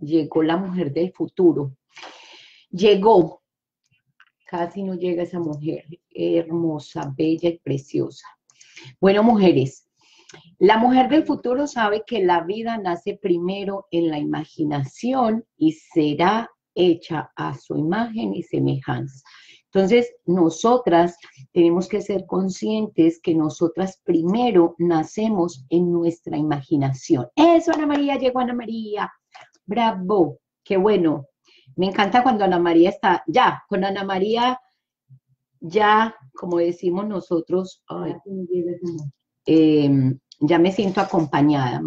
llegó la mujer del futuro. Llegó, casi no llega esa mujer, hermosa, bella y preciosa. Bueno, mujeres, la mujer del futuro sabe que la vida nace primero en la imaginación y será hecha a su imagen y semejanza. Entonces, nosotras tenemos que ser conscientes que nosotras primero nacemos en nuestra imaginación. Eso, Ana María, llegó Ana María. Bravo, qué bueno. Me encanta cuando Ana María está, ya, con Ana María, ya, como decimos nosotros, em, ya me siento acompañada.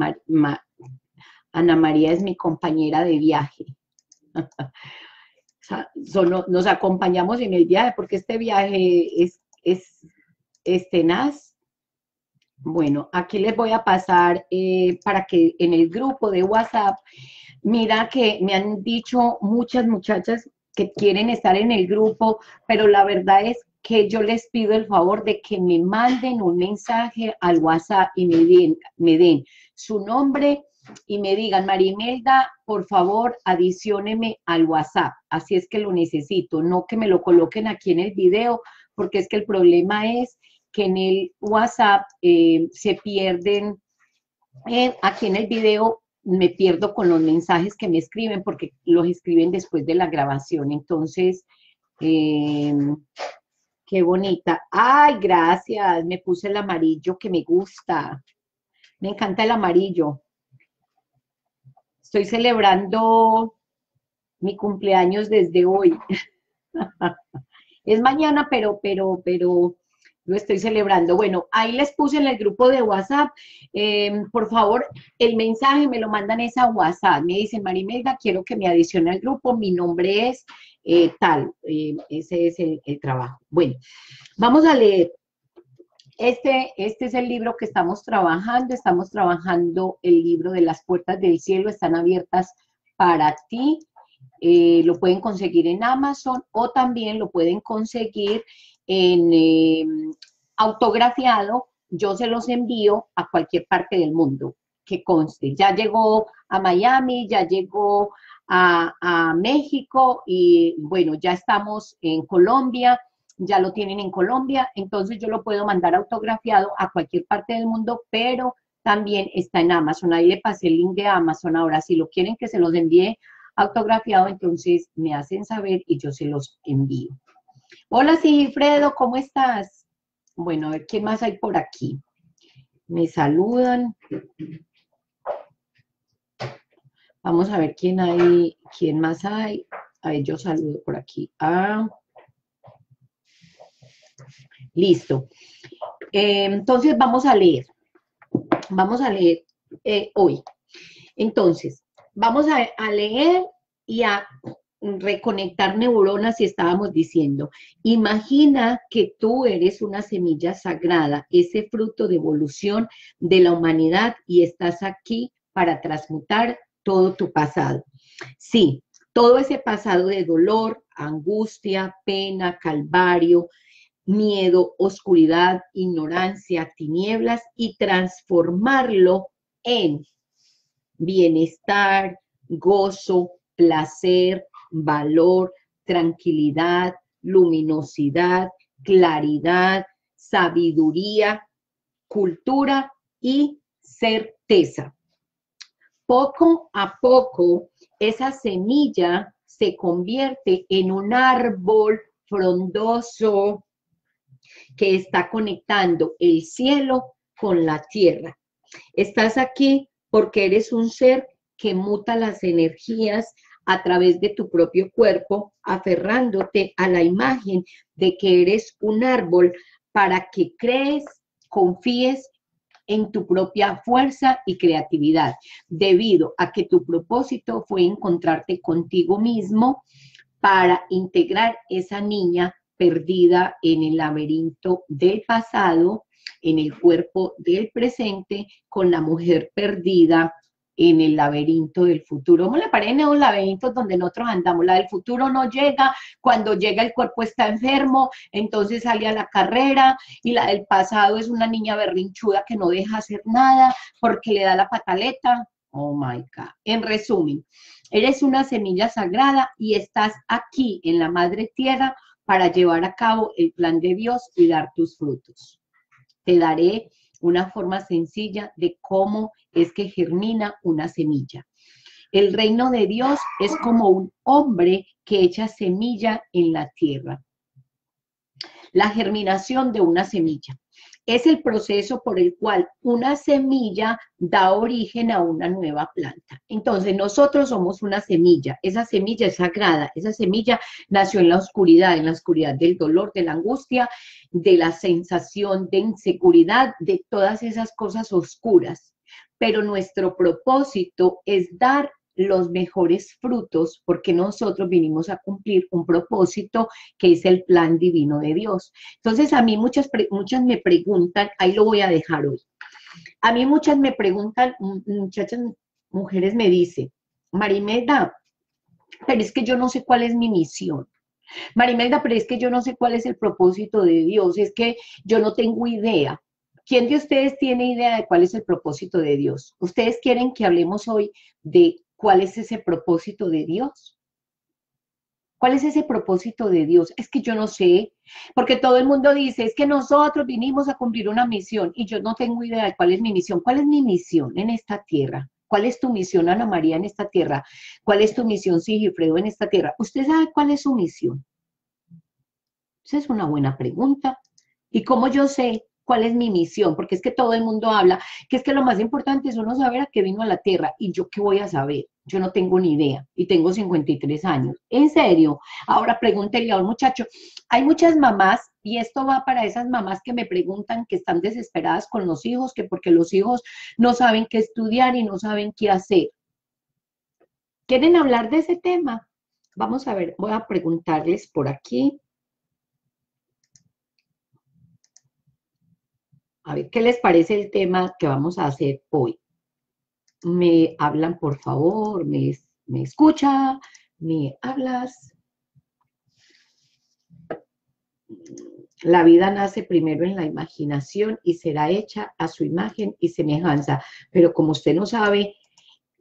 Ana María es mi compañera de viaje. nos acompañamos en el viaje porque este viaje es, es, es tenaz. Bueno, aquí les voy a pasar eh, para que en el grupo de WhatsApp, mira que me han dicho muchas muchachas que quieren estar en el grupo, pero la verdad es que yo les pido el favor de que me manden un mensaje al WhatsApp y me den, me den su nombre y me digan, Marimelda, por favor, adicióneme al WhatsApp. Así es que lo necesito, no que me lo coloquen aquí en el video, porque es que el problema es que en el WhatsApp eh, se pierden, eh, aquí en el video me pierdo con los mensajes que me escriben porque los escriben después de la grabación. Entonces, eh, qué bonita. Ay, gracias, me puse el amarillo que me gusta. Me encanta el amarillo. Estoy celebrando mi cumpleaños desde hoy. es mañana, pero, pero, pero lo estoy celebrando. Bueno, ahí les puse en el grupo de WhatsApp. Em, por favor, el mensaje me lo mandan esa WhatsApp. Me dicen, Marimelda, quiero que me adicione al grupo. Mi nombre es eh, tal. Eh, ese es el trabajo. Bueno, vamos a leer. Este, este es el libro que estamos trabajando. Estamos trabajando el libro de las puertas del cielo. Están abiertas para ti. Eh, lo pueden conseguir en Amazon o también lo pueden conseguir en em, autografiado. Yo se los envío a cualquier parte del mundo que conste. Ya llegó a Miami, ya llegó a, a México y bueno, ya estamos en Colombia ya lo tienen en Colombia, entonces yo lo puedo mandar autografiado a cualquier parte del mundo, pero también está en Amazon. Ahí le pasé el link de Amazon. Ahora, si lo quieren que se los envíe autografiado, entonces me hacen saber y yo se los envío. Hola Sigifredo, ¿cómo estás? Bueno, a ver qué más hay por aquí. Me saludan. Vamos a ver quién hay, quién más hay. A ver, yo saludo por aquí. Ah, Listo. Eh, entonces vamos a leer. Vamos a leer eh, hoy. Entonces, vamos a, leer y a reconectar neuronas y estábamos diciendo, imagina que tú eres una semilla sagrada, ese fruto de evolución de la humanidad y estás aquí para transmutar todo tu pasado. Sí, todo ese pasado de dolor, angustia, pena, calvario, miedo, oscuridad, ignorancia, tinieblas y transformarlo en bienestar, gozo, placer, valor, tranquilidad, luminosidad, claridad, sabiduría, cultura y certeza. Poco a poco, esa semilla se convierte en un árbol frondoso, que está conectando el cielo con la tierra. Estás aquí porque eres un ser que muta las energías a través de tu propio cuerpo, aferrándote a la imagen de que eres un árbol para que crees, confíes en tu propia fuerza y creatividad, debido a que tu propósito fue encontrarte contigo mismo para integrar esa niña perdida en el laberinto del pasado, en el cuerpo del presente, con la mujer perdida en el laberinto del futuro. ¿Cómo le parece los laberintos donde nosotros andamos? La del futuro no llega, cuando llega el cuerpo está enfermo, entonces sale a la carrera, y la del pasado es una niña berrinchuda que no deja hacer nada porque le da la pataleta. Oh my God. En resumen, eres una semilla sagrada y estás aquí en la madre tierra para llevar a cabo el plan de Dios y dar tus frutos. Te daré una forma sencilla de cómo es que germina una semilla. El reino de Dios es como un hombre que echa semilla en la tierra. La germinación de una semilla es el proceso por el cual una semilla da origen a una nueva planta. Entonces, nosotros somos una semilla, esa semilla es sagrada, esa semilla nació en la oscuridad, en la oscuridad del dolor, de la angustia, de la sensación de inseguridad, de todas esas cosas oscuras. Pero nuestro propósito es dar los mejores frutos porque nosotros vinimos a cumplir un propósito que es el plan divino de Dios. Entonces a mí muchas, muchas me preguntan, ahí lo voy a dejar hoy. A mí muchas me preguntan, muchachas, mujeres me dicen, Marimelda, pero es que yo no sé cuál es mi misión. Marimelda, pero es que yo no sé cuál es el propósito de Dios, es que yo no tengo idea. ¿Quién de ustedes tiene idea de cuál es el propósito de Dios? Ustedes quieren que hablemos hoy de ¿Cuál es ese propósito de Dios? ¿Cuál es ese propósito de Dios? Es que yo no sé, porque todo el mundo dice, es que nosotros vinimos a cumplir una misión y yo no tengo idea de cuál es mi misión. ¿Cuál es mi misión en esta tierra? ¿Cuál es tu misión, Ana María, en esta tierra? ¿Cuál es tu misión, Sigifredo, en esta tierra? ¿Usted sabe cuál es su misión? Esa es una buena pregunta. ¿Y cómo yo sé cuál es mi misión, porque es que todo el mundo habla, que es que lo más importante es uno saber a qué vino a la tierra y yo qué voy a saber. Yo no tengo ni idea y tengo 53 años. En serio. Ahora pregúntele a un muchacho. Hay muchas mamás y esto va para esas mamás que me preguntan que están desesperadas con los hijos, que porque los hijos no saben qué estudiar y no saben qué hacer. ¿Quieren hablar de ese tema? Vamos a ver, voy a preguntarles por aquí. A ver, ¿qué les parece el tema que vamos a hacer hoy? Me hablan, por favor, me, me escucha, me hablas. La vida nace primero en la imaginación y será hecha a su imagen y semejanza. Pero como usted no sabe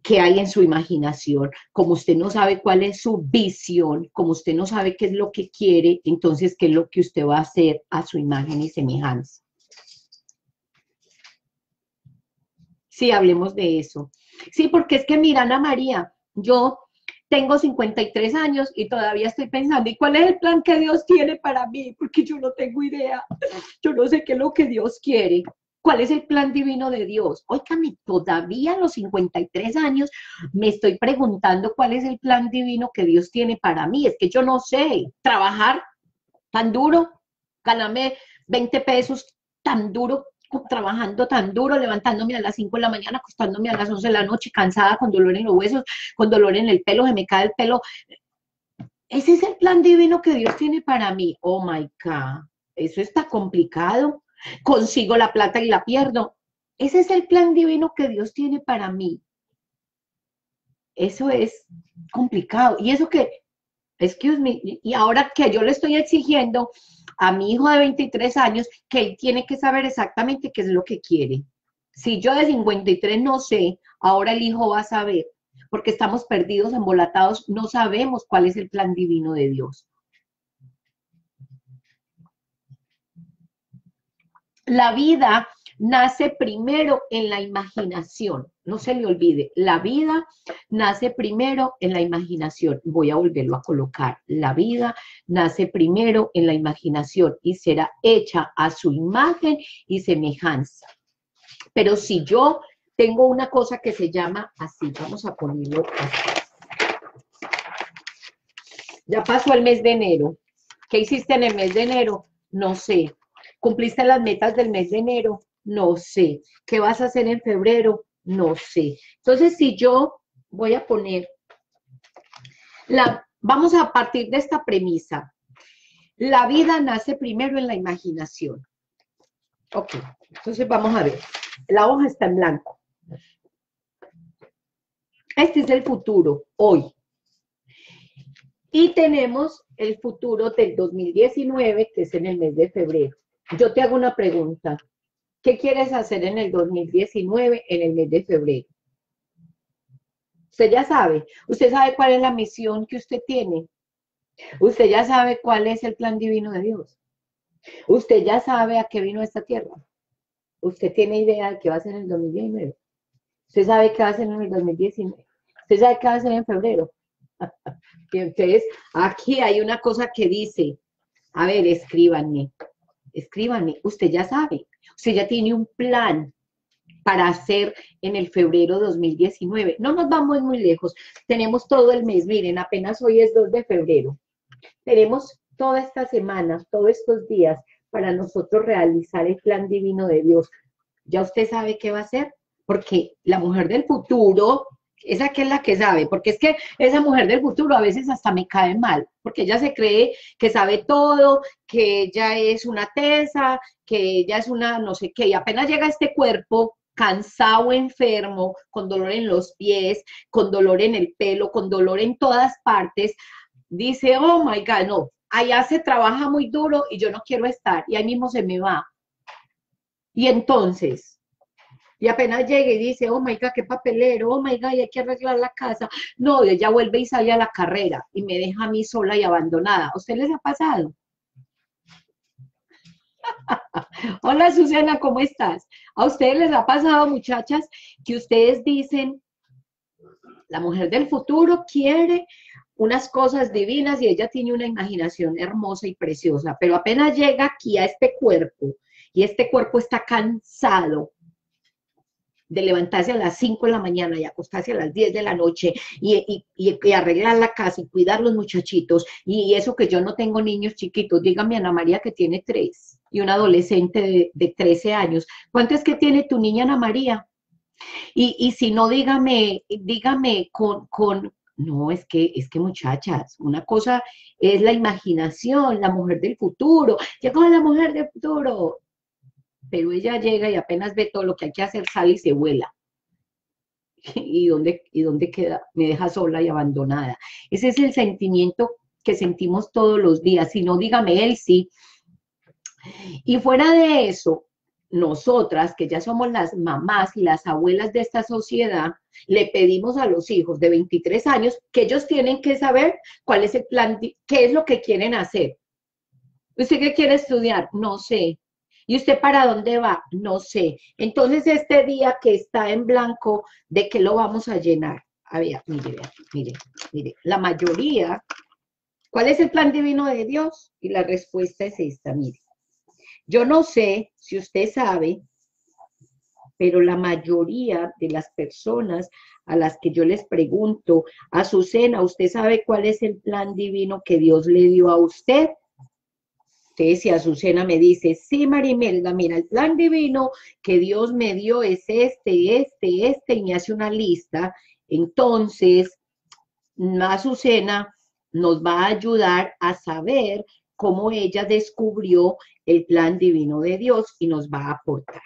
qué hay en su imaginación, como usted no sabe cuál es su visión, como usted no sabe qué es lo que quiere, entonces qué es lo que usted va a hacer a su imagen y semejanza. Sí, hablemos de eso. Sí, porque es que mira, Ana María, yo tengo 53 años y todavía estoy pensando, ¿y cuál es el plan que Dios tiene para mí? Porque yo no tengo idea. Yo no sé qué es lo que Dios quiere. ¿Cuál es el plan divino de Dios? Óigame, todavía a los 53 años me estoy preguntando cuál es el plan divino que Dios tiene para mí. Es que yo no sé trabajar tan duro, ganarme 20 pesos tan duro trabajando tan duro, levantándome a las 5 de la mañana, acostándome a las 11 de la noche, cansada, con dolor en los huesos, con dolor en el pelo, se me cae el pelo. Ese es el plan divino que Dios tiene para mí. Oh my God, eso está complicado. Consigo la plata y la pierdo. Ese es el plan divino que Dios tiene para mí. Eso es complicado. Y eso que, excuse me, y ahora que yo le estoy exigiendo a mi hijo de 23 años que él tiene que saber exactamente qué es lo que quiere. Si yo de 53 no sé, ahora el hijo va a saber, porque estamos perdidos, embolatados, no sabemos cuál es el plan divino de Dios. La vida nace primero en la imaginación. No se le olvide, la vida nace primero en la imaginación. Voy a volverlo a colocar. La vida nace primero en la imaginación y será hecha a su imagen y semejanza. Pero si yo tengo una cosa que se llama así, vamos a ponerlo así. Ya pasó el mes de enero. ¿Qué hiciste en el mes de enero? No sé. ¿Cumpliste las metas del mes de enero? No sé. ¿Qué vas a hacer en febrero? No sé. Entonces, si yo voy a poner, la, vamos a partir de esta premisa. La vida nace primero en la imaginación. Ok, entonces vamos a ver. La hoja está en blanco. Este es el futuro, hoy. Y tenemos el futuro del 2019, que es en el mes de febrero. Yo te hago una pregunta. ¿Qué quieres hacer en el 2019, en el mes de febrero? Usted ya sabe, usted sabe cuál es la misión que usted tiene. Usted ya sabe cuál es el plan divino de Dios. Usted ya sabe a qué vino esta tierra. Usted tiene idea de qué va a ser en el 2019. Usted sabe qué va a ser en el 2019. Usted sabe qué va a ser en febrero. Entonces, aquí hay una cosa que dice, a ver, escríbanme, escríbanme, usted ya sabe, usted ya tiene un plan para hacer en el febrero 2019. No nos vamos muy lejos, tenemos todo el mes, miren, apenas hoy es 2 de febrero. Tenemos toda esta semana, todos estos días para nosotros realizar el plan divino de Dios. Ya usted sabe qué va a hacer, porque la mujer del futuro esa que es la que sabe, porque es que esa mujer del futuro a veces hasta me cae mal, porque ella se cree que sabe todo, que ella es una tesa, que ella es una no sé qué, y apenas llega a este cuerpo cansado, enfermo, con dolor en los pies, con dolor en el pelo, con dolor en todas partes, dice, oh my God, no, allá se trabaja muy duro y yo no quiero estar, y ahí mismo se me va. Y entonces, y apenas llega y dice, oh my God, qué papelero, oh my God, hay que arreglar la casa. No, ella vuelve y sale a la carrera y me deja a mí sola y abandonada. ¿A usted les ha pasado? Hola Susana, ¿cómo estás? ¿A ustedes les ha pasado, muchachas, que ustedes dicen, la mujer del futuro quiere unas cosas divinas y ella tiene una imaginación hermosa y preciosa, pero apenas llega aquí a este cuerpo y este cuerpo está cansado, de levantarse a las 5 de la mañana y acostarse a las 10 de la noche y, arreglar la casa y cuidar los muchachitos y eso que yo no tengo niños chiquitos, dígame Ana María que tiene tres y un adolescente de, de 13 años. ¿Cuánto es que tiene tu niña Ana María? Y, si no, dígame, dígame con, con, no, es que, es que muchachas, una cosa es la imaginación, la mujer del futuro. Llegó la mujer del futuro pero ella llega y apenas ve todo lo que hay que hacer, sale y se vuela. ¿Y dónde, ¿Y dónde queda? Me deja sola y abandonada. Ese es el sentimiento que sentimos todos los días. Si no, dígame él sí. Y fuera de eso, nosotras, que ya somos las mamás y las abuelas de esta sociedad, le pedimos a los hijos de 23 años que ellos tienen que saber cuál es el plan, qué es lo que quieren hacer. ¿Usted qué quiere estudiar? No sé. ¿Y usted para dónde va? No sé. Entonces, este día que está en blanco, ¿de qué lo vamos a llenar? A ver, mire, mire, mire. La mayoría, ¿cuál es el plan divino de Dios? Y la respuesta es esta, mire. Yo no sé si usted sabe, pero la mayoría de las personas a las que yo les pregunto, Azucena, ¿usted sabe cuál es el plan divino que Dios le dio a usted? Si Azucena me dice, sí, Marimelda, mira, el plan divino que Dios me dio es este, este, este, y me hace una lista, entonces Azucena nos va a ayudar a saber cómo ella descubrió el plan divino de Dios y nos va a aportar.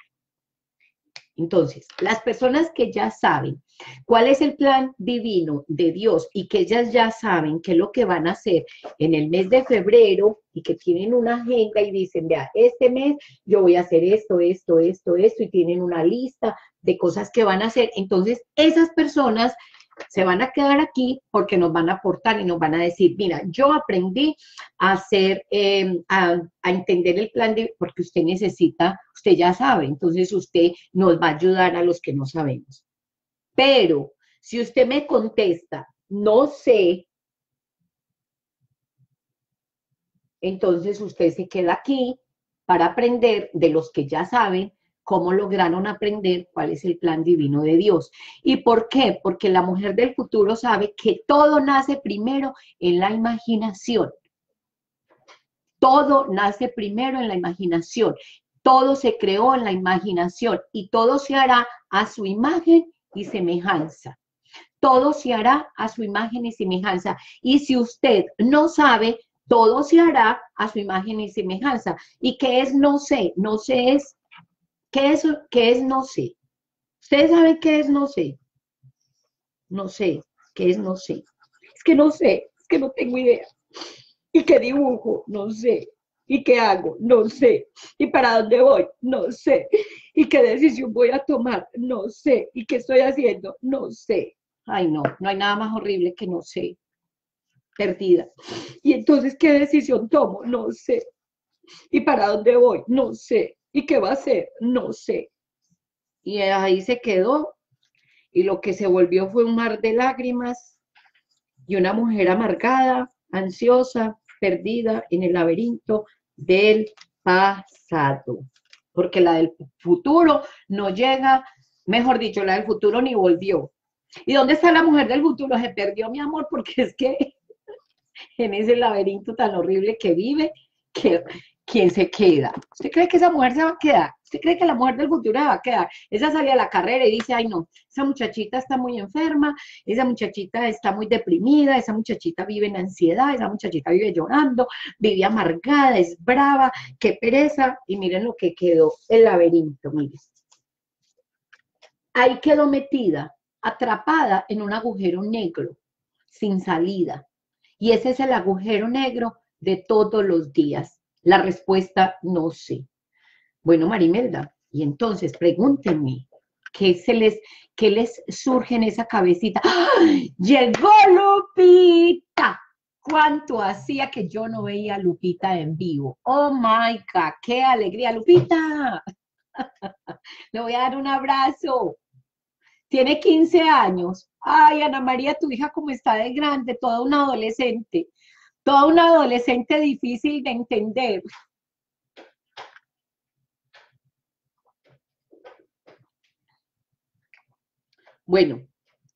Entonces, las personas que ya saben cuál es el plan divino de Dios y que ellas ya saben qué es lo que van a hacer en el mes de febrero y que tienen una agenda y dicen, vea, este mes yo voy a hacer esto, esto, esto, esto y tienen una lista de cosas que van a hacer. Entonces, esas personas se van a quedar aquí porque nos van a aportar y nos van a decir, mira, yo aprendí a hacer, em, a, entender el plan de, porque usted necesita, usted ya sabe, entonces usted nos va a ayudar a los que no sabemos. Pero si usted me contesta, no sé, entonces usted se queda aquí para aprender de los que ya saben cómo lograron aprender cuál es el plan divino de Dios. ¿Y por qué? Porque la mujer del futuro sabe que todo nace primero en la imaginación. Todo nace primero en la imaginación. Todo se creó en la imaginación y todo se hará a su imagen y semejanza. Todo se hará a su imagen y semejanza. Y si usted no sabe, todo se hará a su imagen y semejanza. ¿Y qué es no sé? No sé es ¿Qué es, qué es no sé? ¿Ustedes saben qué es no sé? No sé, ¿qué es no sé? Es que no sé, es que no tengo idea. ¿Y qué dibujo? No sé. ¿Y qué hago? No sé. ¿Y para dónde voy? No sé. ¿Y qué decisión voy a tomar? No sé. ¿Y qué estoy haciendo? No sé. Ay, no, no hay nada más horrible que no sé. Perdida. Y entonces, ¿qué decisión tomo? No sé. ¿Y para dónde voy? No sé. ¿Y qué va a hacer? No sé. Y ahí se quedó. Y lo que se volvió fue un mar de lágrimas y una mujer amargada, ansiosa, perdida en el laberinto del pasado. Porque la del futuro no llega, mejor dicho, la del futuro ni volvió. ¿Y dónde está la mujer del futuro? Se perdió mi amor porque es que en ese laberinto tan horrible que vive, que ¿quién se queda? ¿Usted cree que esa mujer se va a quedar? ¿Usted cree que la mujer del futuro se va a quedar? Esa sale a la carrera y dice, ay no, esa muchachita está muy enferma, esa muchachita está muy deprimida, esa muchachita vive en ansiedad, esa muchachita vive llorando, vive amargada, es brava, qué pereza. Y miren lo que quedó el laberinto, miren. Ahí quedó metida, atrapada en un agujero negro, sin salida. Y ese es el agujero negro de todos los días la respuesta, no sé. Bueno, Marimelda, y entonces pregúntenme, ¿qué, se les, qué les surge en esa cabecita? ¡Ay! ¡Llegó Lupita! ¿Cuánto hacía que yo no veía a Lupita en vivo? ¡Oh, my God! ¡Qué alegría, Lupita! Le voy a dar un abrazo. Tiene 15 años. Ay, Ana María, tu hija como está de grande, toda una adolescente toda una adolescente difícil de entender. Bueno,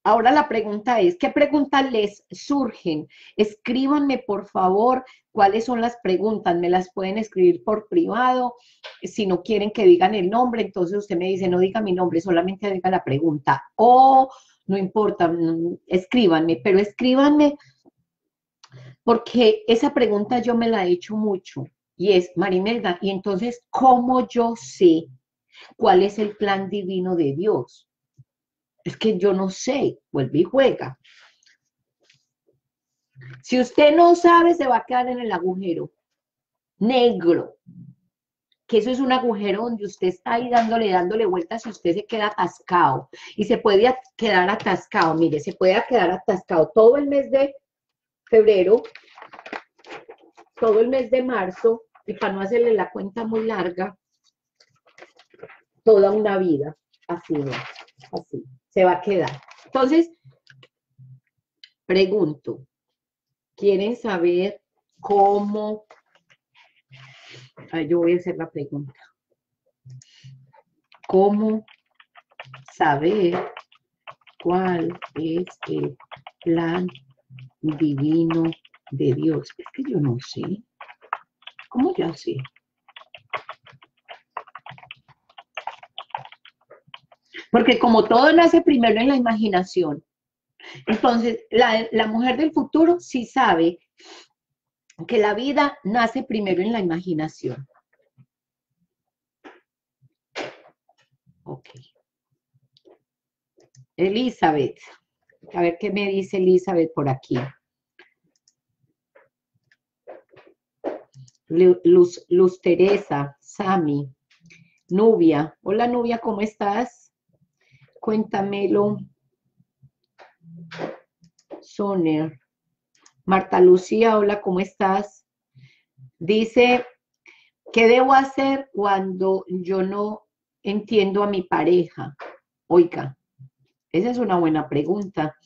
ahora la pregunta es, ¿qué preguntas les surgen? Escríbanme, por favor, cuáles son las preguntas. Me las pueden escribir por privado. Si no quieren que digan el nombre, entonces usted me dice, no diga mi nombre, solamente diga la pregunta. O no importa, mm, escríbanme, pero escríbanme porque esa pregunta yo me la he hecho mucho y es, Marimelda, y entonces, ¿cómo yo sé cuál es el plan divino de Dios? Es que yo no sé, vuelve y juega. Si usted no sabe, se va a quedar en el agujero negro, que eso es un agujero donde usted está ahí dándole, dándole vueltas y usted se queda atascado. Y se puede quedar atascado, mire, se puede quedar atascado todo el mes de febrero, todo el mes de marzo, y para no hacerle la cuenta muy larga, toda una vida, así, así, se va a quedar. Entonces, pregunto, ¿quieren saber cómo? yo voy a hacer la pregunta. ¿Cómo saber cuál es el plan divino de Dios. Es que yo no sé. ¿Cómo ya sé? Porque como todo nace primero en la imaginación, entonces la, la mujer del futuro sí sabe que la vida nace primero en la imaginación. Ok. Elizabeth. A ver qué me dice Elizabeth por aquí. Luz, Luz Teresa, Sami, Nubia. Hola Nubia, ¿cómo estás? Cuéntamelo. Soner. Marta Lucía, hola, ¿cómo estás? Dice, ¿qué debo hacer cuando yo no entiendo a mi pareja? Oiga, esa es una buena pregunta.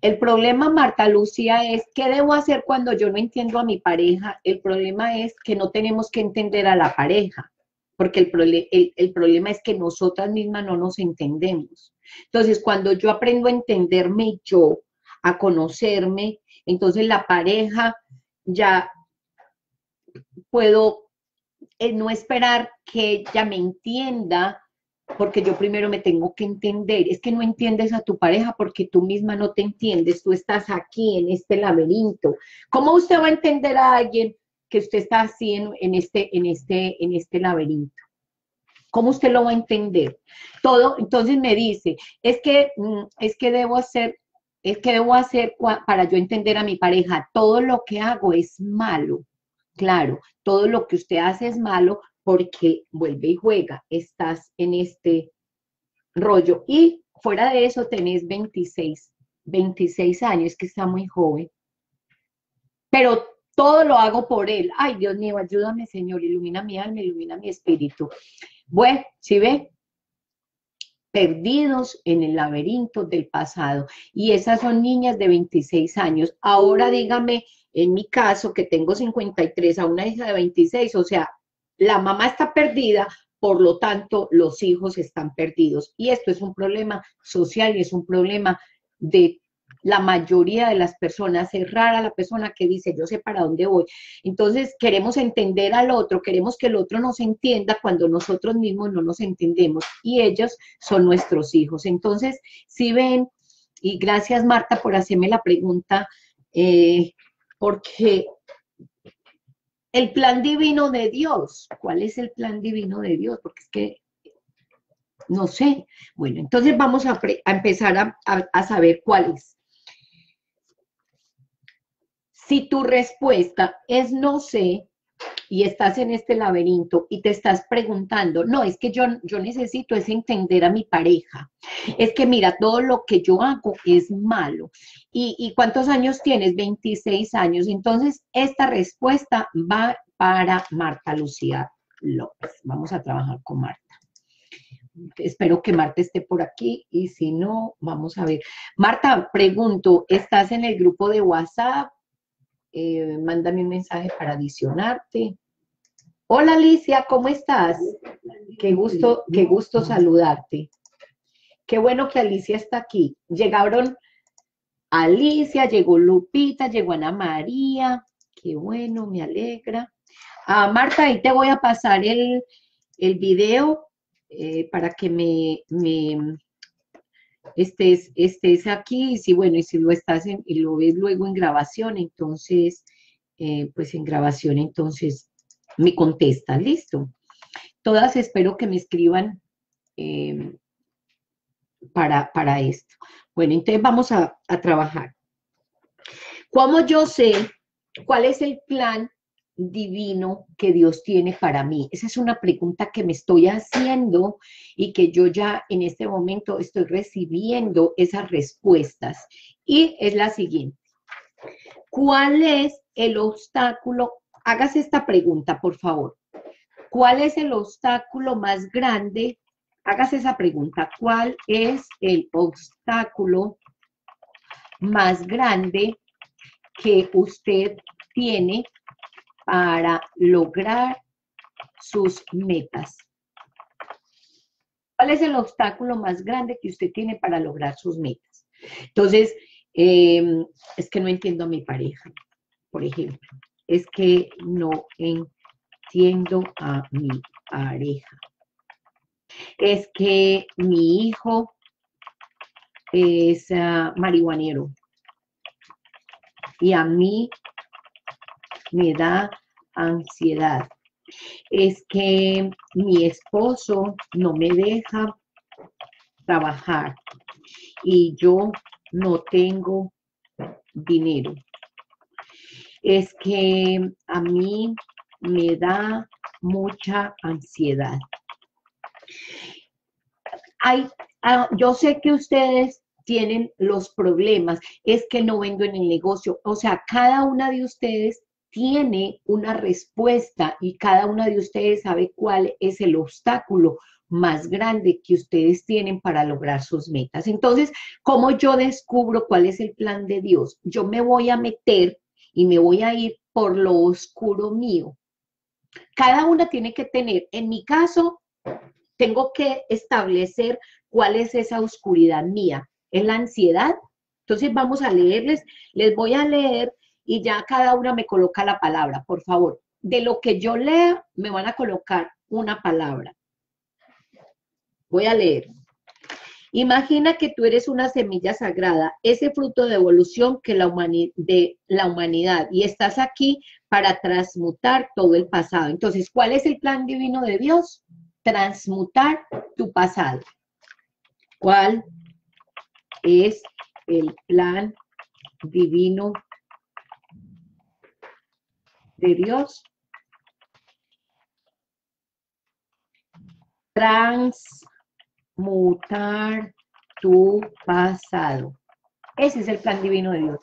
El problema, Marta Lucía, es qué debo hacer cuando yo no entiendo a mi pareja. El problema es que no tenemos que entender a la pareja, porque el, el problema es que nosotras mismas no nos entendemos. Entonces, cuando yo aprendo a entenderme yo, a conocerme, entonces la pareja ya puedo eh, no esperar que ella me entienda porque yo primero me tengo que entender. Es que no entiendes a tu pareja porque tú misma no te entiendes, tú estás aquí en este laberinto. ¿Cómo usted va a entender a alguien que usted está así en, este, en, este, en este laberinto? ¿Cómo usted lo va a entender? Todo, entonces me dice, es que, mm, es que debo hacer, es que debo hacer para yo entender a mi pareja, todo lo que hago es malo. Claro, todo lo que usted hace es malo porque vuelve y juega, estás en este rollo. Y fuera de eso tenés 26, 26 años, que está muy joven. Pero todo lo hago por Él. Ay, Dios mío, ayúdame, Señor, ilumina mi alma, ilumina mi espíritu. Bueno, si ve? Perdidos en el laberinto del pasado. Y esas son niñas de 26 años. Ahora dígame, en mi caso, que tengo 53, a una hija de 26, o sea, la mamá está perdida, por lo tanto, los hijos están perdidos. Y esto es un problema social y es un problema de la mayoría de las personas, es rara la persona que dice, yo sé para dónde voy. Entonces, queremos entender al otro, queremos que el otro nos entienda cuando nosotros mismos no nos entendemos y ellos son nuestros hijos. Entonces, si ven, y gracias Marta por hacerme la pregunta, eh, porque el plan divino de Dios, ¿cuál es el plan divino de Dios? Porque es que no sé. Bueno, entonces vamos a, empezar a, saber cuál es. Si tu respuesta es no sé y estás en este laberinto y te estás preguntando, no, es que yo, yo necesito es entender a mi pareja. Es que mira, todo lo que yo hago es malo. ¿Y, y cuántos años tienes? 26 años. Entonces, esta respuesta va para Marta Lucía López. Vamos a trabajar con Marta. Espero que Marta esté por aquí y si no, vamos a ver. Marta, pregunto, ¿estás en el grupo de WhatsApp? Eh, mándame un mensaje para adicionarte. Hola Alicia, ¿cómo estás? Qué gusto, qué gusto saludarte. Qué bueno que Alicia está aquí. Llegaron Alicia, llegó Lupita, llegó Ana María. Qué bueno, me alegra. Ah, Marta, ahí te voy a pasar el, el video eh, para que me, me estés, estés aquí, y si bueno, y si lo estás en, y lo ves luego en grabación, entonces, eh, pues en grabación, entonces me contesta, listo. Todas espero que me escriban em, para, para esto. Bueno, entonces vamos a, a trabajar. ¿Cómo yo sé cuál es el plan divino que Dios tiene para mí? Esa es una pregunta que me estoy haciendo y que yo ya en este momento estoy recibiendo esas respuestas. Y es la siguiente. ¿Cuál es el obstáculo? Hágase esta pregunta, por favor. ¿Cuál es el obstáculo más grande? Hágase esa pregunta. ¿Cuál es el obstáculo más grande que usted tiene para lograr sus metas? ¿Cuál es el obstáculo más grande que usted tiene para lograr sus metas? Entonces, em, es que no entiendo a mi pareja, por ejemplo. Es que no entiendo a mi pareja. Es que mi hijo es uh, marihuanero y a mí me da ansiedad. Es que mi esposo no me deja trabajar y yo no tengo dinero. Es que a mí me da mucha ansiedad. Hay, ah, yo sé que ustedes tienen los problemas, es que no vendo en el negocio. O sea, cada una de ustedes tiene una respuesta y cada una de ustedes sabe cuál es el obstáculo más grande que ustedes tienen para lograr sus metas. Entonces, ¿cómo yo descubro cuál es el plan de Dios? Yo me voy a meter y me voy a ir por lo oscuro mío. Cada una tiene que tener, en mi caso, tengo que establecer cuál es esa oscuridad mía. ¿Es la ansiedad? Entonces vamos a leerles, les voy a leer y ya cada una me coloca la palabra, por favor. De lo que yo lea, me van a colocar una palabra. Voy a leer. Imagina que tú eres una semilla sagrada, ese fruto de evolución que la de la humanidad, y estás aquí para transmutar todo el pasado. Entonces, ¿cuál es el plan divino de Dios? Transmutar tu pasado. ¿Cuál es el plan divino de Dios. Transmutar tu pasado. Ese es el plan divino de Dios.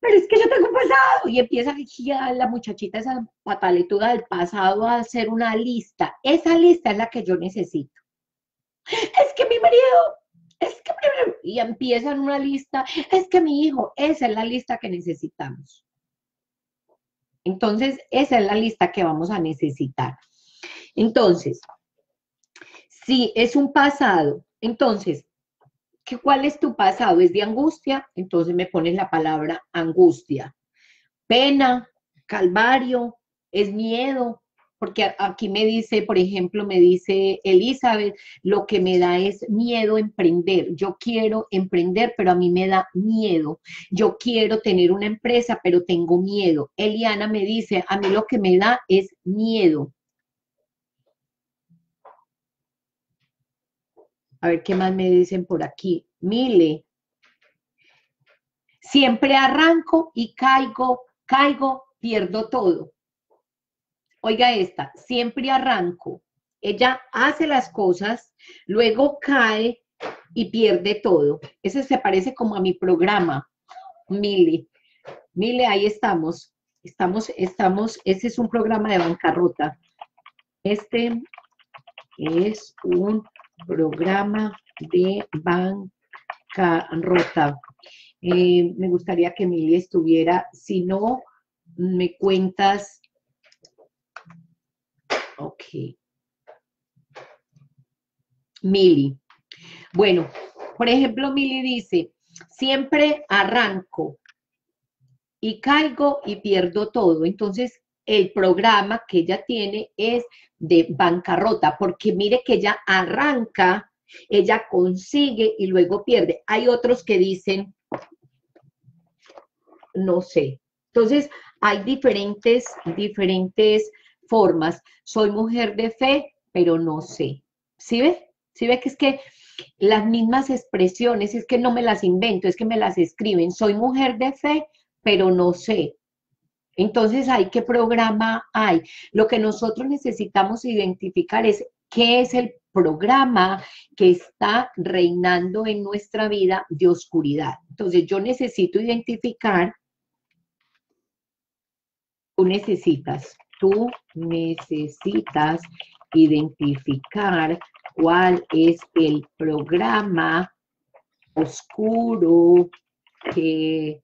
Pero es que yo tengo pasado. Y empieza a la muchachita esa pataletuda del pasado a hacer una lista. Esa lista es la que yo necesito. Es que mi marido, es que y empiezan una lista, es que mi hijo, esa es la lista que necesitamos. Entonces, esa es la lista que vamos a necesitar. Entonces, si es un pasado, entonces, ¿cuál es tu pasado? ¿Es de angustia? Entonces me pones la palabra angustia. Pena, calvario, es miedo, porque aquí me dice, por ejemplo, me dice Elizabeth, lo que me da es miedo emprender. Yo quiero emprender, pero a mí me da miedo. Yo quiero tener una empresa, pero tengo miedo. Eliana me dice, a mí lo que me da es miedo. A ver qué más me dicen por aquí. Mile. Siempre arranco y caigo, caigo, pierdo todo. Oiga esta, siempre arranco. Ella hace las cosas, luego cae y pierde todo. Ese se parece como a mi programa, Mile. Mile, ahí estamos. Estamos, estamos, ese es un programa de bancarrota. Este es un programa de bancarrota. Eh, me gustaría que Mili estuviera, si no, me cuentas. Ok. Mili. Bueno, por ejemplo, Mili dice, siempre arranco y caigo y pierdo todo. Entonces, el programa que ella tiene es de bancarrota, porque mire que ella arranca, ella consigue y luego pierde. Hay otros que dicen, no sé. Entonces, hay diferentes, diferentes formas. Soy mujer de fe, pero no sé. ¿Sí ve? ¿Sí ve que es que las mismas expresiones, es que no me las invento, es que me las escriben. Soy mujer de fe, pero no sé. Entonces, ¿hay qué programa hay? Lo que nosotros necesitamos identificar es qué es el programa que está reinando en nuestra vida de oscuridad. Entonces, yo necesito identificar, tú necesitas, tú necesitas identificar cuál es el programa oscuro que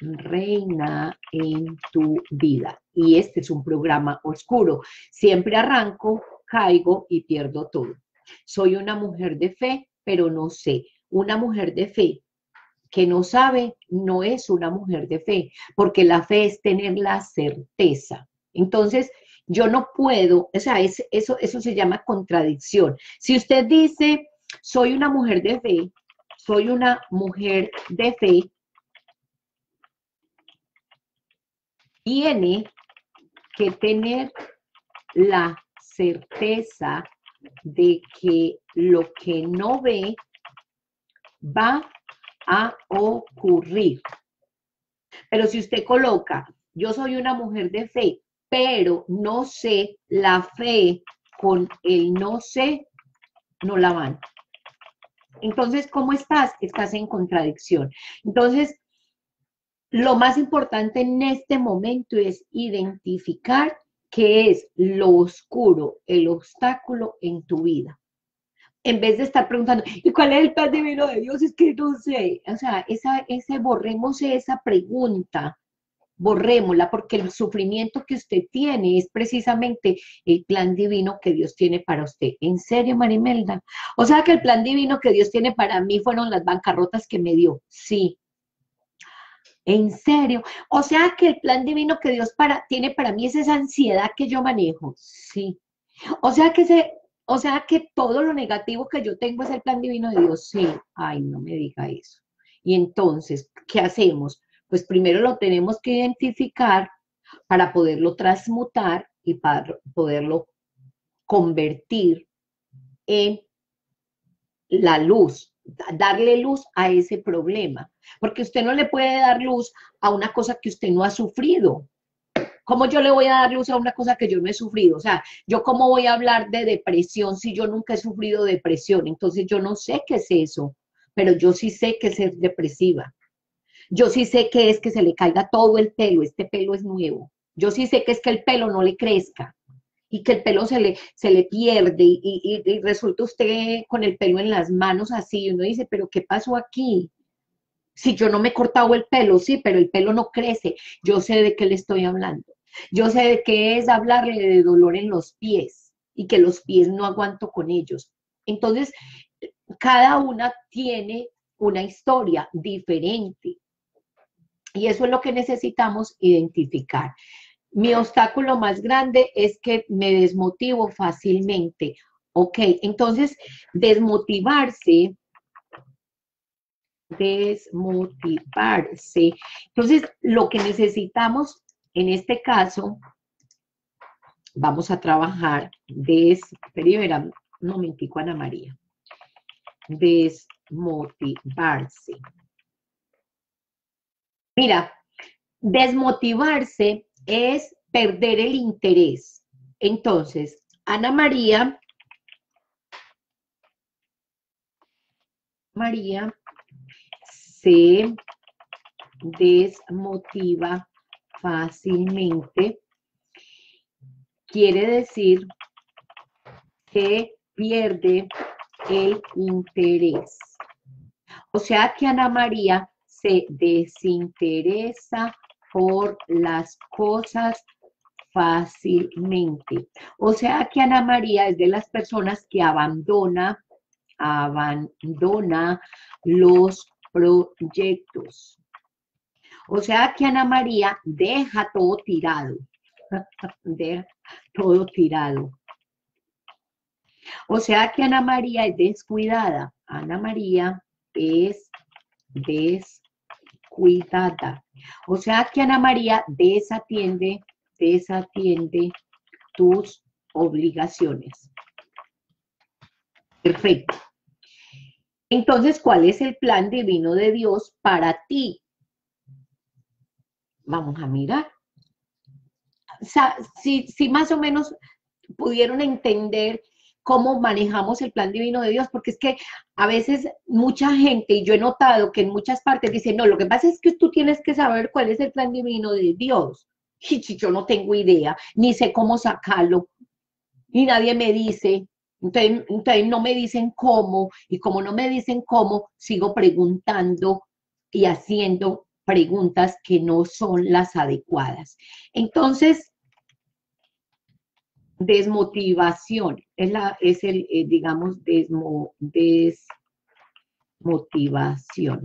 reina en tu vida. Y este es un programa oscuro. Siempre arranco, caigo y pierdo todo. Soy una mujer de fe, pero no sé. Una mujer de fe que no sabe no es una mujer de fe, porque la fe es tener la certeza. Entonces, yo no puedo, o sea, eso, eso se llama contradicción. Si usted dice, soy una mujer de fe, soy una mujer de fe, tiene que tener la certeza de que lo que no ve va a ocurrir. Pero si usted coloca, yo soy una mujer de fe, pero no sé, la fe con el no sé, no la van. Entonces, ¿cómo estás? Estás en contradicción. Entonces, lo más importante en este momento es identificar qué es lo oscuro, el obstáculo en tu vida. En vez de estar preguntando, ¿y cuál es el plan divino de Dios? Es que no sé. O sea, esa, ese, borremos esa pregunta, borrémosla, porque el sufrimiento que usted tiene es precisamente el plan divino que Dios tiene para usted. ¿En serio, Marimelda? O sea, que el plan divino que Dios tiene para mí fueron las bancarrotas que me dio. Sí, en serio. O sea que el plan divino que Dios para, tiene para mí es esa ansiedad que yo manejo. Sí. O sea que se, o sea que todo lo negativo que yo tengo es el plan divino de Dios. Sí. Ay, no me diga eso. Y entonces, ¿qué hacemos? Pues primero lo tenemos que identificar para poderlo transmutar y para poderlo convertir en la luz darle luz a ese problema, porque usted no le puede dar luz a una cosa que usted no ha sufrido. ¿Cómo yo le voy a dar luz a una cosa que yo no he sufrido? O sea, ¿yo cómo voy a hablar de depresión si yo nunca he sufrido depresión? Entonces yo no sé qué es eso, pero yo sí sé que es depresiva. Yo sí sé que es que se le caiga todo el pelo, este pelo es nuevo. Yo sí sé que es que el pelo no le crezca y que el pelo se le, se le pierde y, y resulta usted con el pelo en las manos así y uno dice, pero ¿qué pasó aquí? Si yo no me he cortado el pelo, sí, pero el pelo no crece. Yo sé de qué le estoy hablando. Yo sé de qué es hablarle de dolor en los pies y que los pies no aguanto con ellos. Entonces, cada una tiene una historia diferente. Y eso es lo que necesitamos identificar. Mi obstáculo más grande es que me desmotivo fácilmente. Ok, entonces desmotivarse desmotivarse. Entonces, lo que necesitamos en este caso, vamos a trabajar des, un momentico, Ana María, desmotivarse. Mira, desmotivarse es perder el interés. Entonces, Ana María, María se desmotiva fácilmente, quiere decir que pierde el interés. O sea que Ana María se desinteresa por las cosas fácilmente. O sea que Ana María es de las personas que abandona, abandona los proyectos. O sea que Ana María deja todo tirado, deja todo tirado. O sea que Ana María es descuidada. Ana María es descuidada. O sea que Ana María desatiende, desatiende tus obligaciones. Perfecto. Entonces, ¿cuál es el plan divino de Dios para ti? Vamos a mirar. si, si más o menos pudieron entender cómo manejamos el plan divino de Dios, porque es que a veces mucha gente, y yo he notado que en muchas partes dicen, no, lo que pasa es que tú tienes que saber cuál es el plan divino de Dios. Y yo no tengo idea, ni sé cómo sacarlo, y nadie me dice, entonces, no me dicen cómo, y como no me dicen cómo, sigo preguntando y haciendo preguntas que no son las adecuadas. Entonces, desmotivación, es, la, es el, eh, digamos, desmotivación.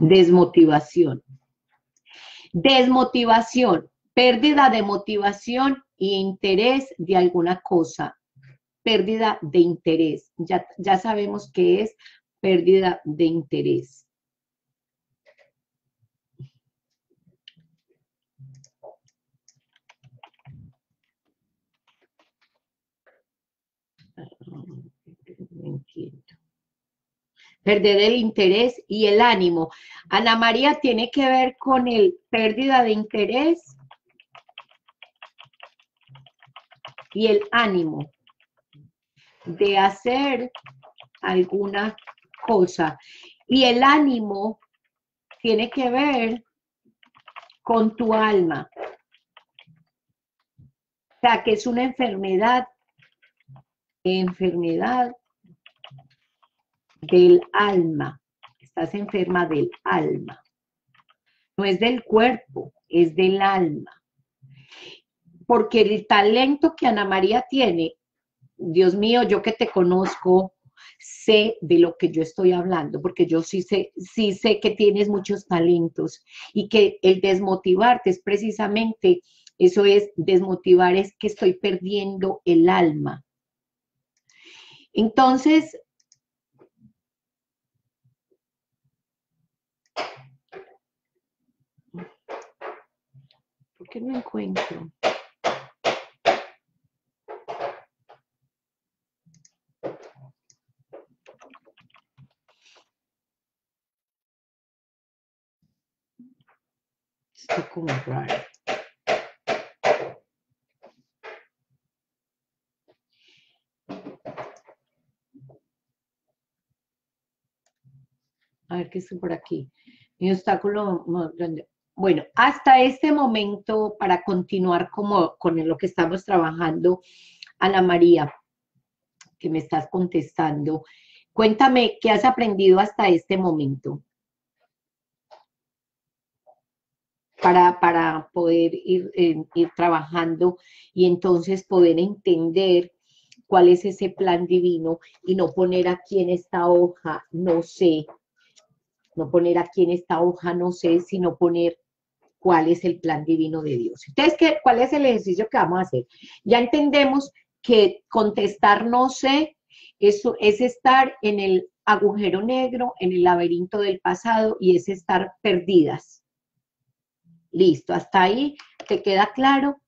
Desmotivación. Desmotivación, pérdida de motivación e interés de alguna cosa pérdida de interés. Ya, ya sabemos qué es pérdida de interés. Perder el interés y el ánimo. Ana María tiene que ver con el pérdida de interés y el ánimo de hacer alguna cosa. Y el ánimo tiene que ver con tu alma. O sea, que es una enfermedad, enfermedad del alma. Estás enferma del alma. No es del cuerpo, es del alma. Porque el talento que Ana María tiene Dios mío, yo que te conozco, sé de lo que yo estoy hablando, porque yo sí sé, sí sé que tienes muchos talentos y que el desmotivarte es precisamente, eso es, desmotivar es que estoy perdiendo el alma. Entonces, ¿por qué no encuentro? como raro. Que estoy por aquí. Mi obstáculo. Bueno, hasta este momento, para continuar como con lo que estamos trabajando, Ana María, que me estás contestando, cuéntame qué has aprendido hasta este momento. Para, para poder ir, ir trabajando y entonces poder entender cuál es ese plan divino y no poner aquí en esta hoja, no sé, no poner aquí en esta hoja, no sé, sino poner cuál es el plan divino de Dios. Entonces, ¿qué, ¿cuál es el ejercicio que vamos a hacer? Ya entendemos que contestar no sé, eso es estar en el agujero negro, en el laberinto del pasado y es estar perdidas. Listo, hasta ahí te queda claro.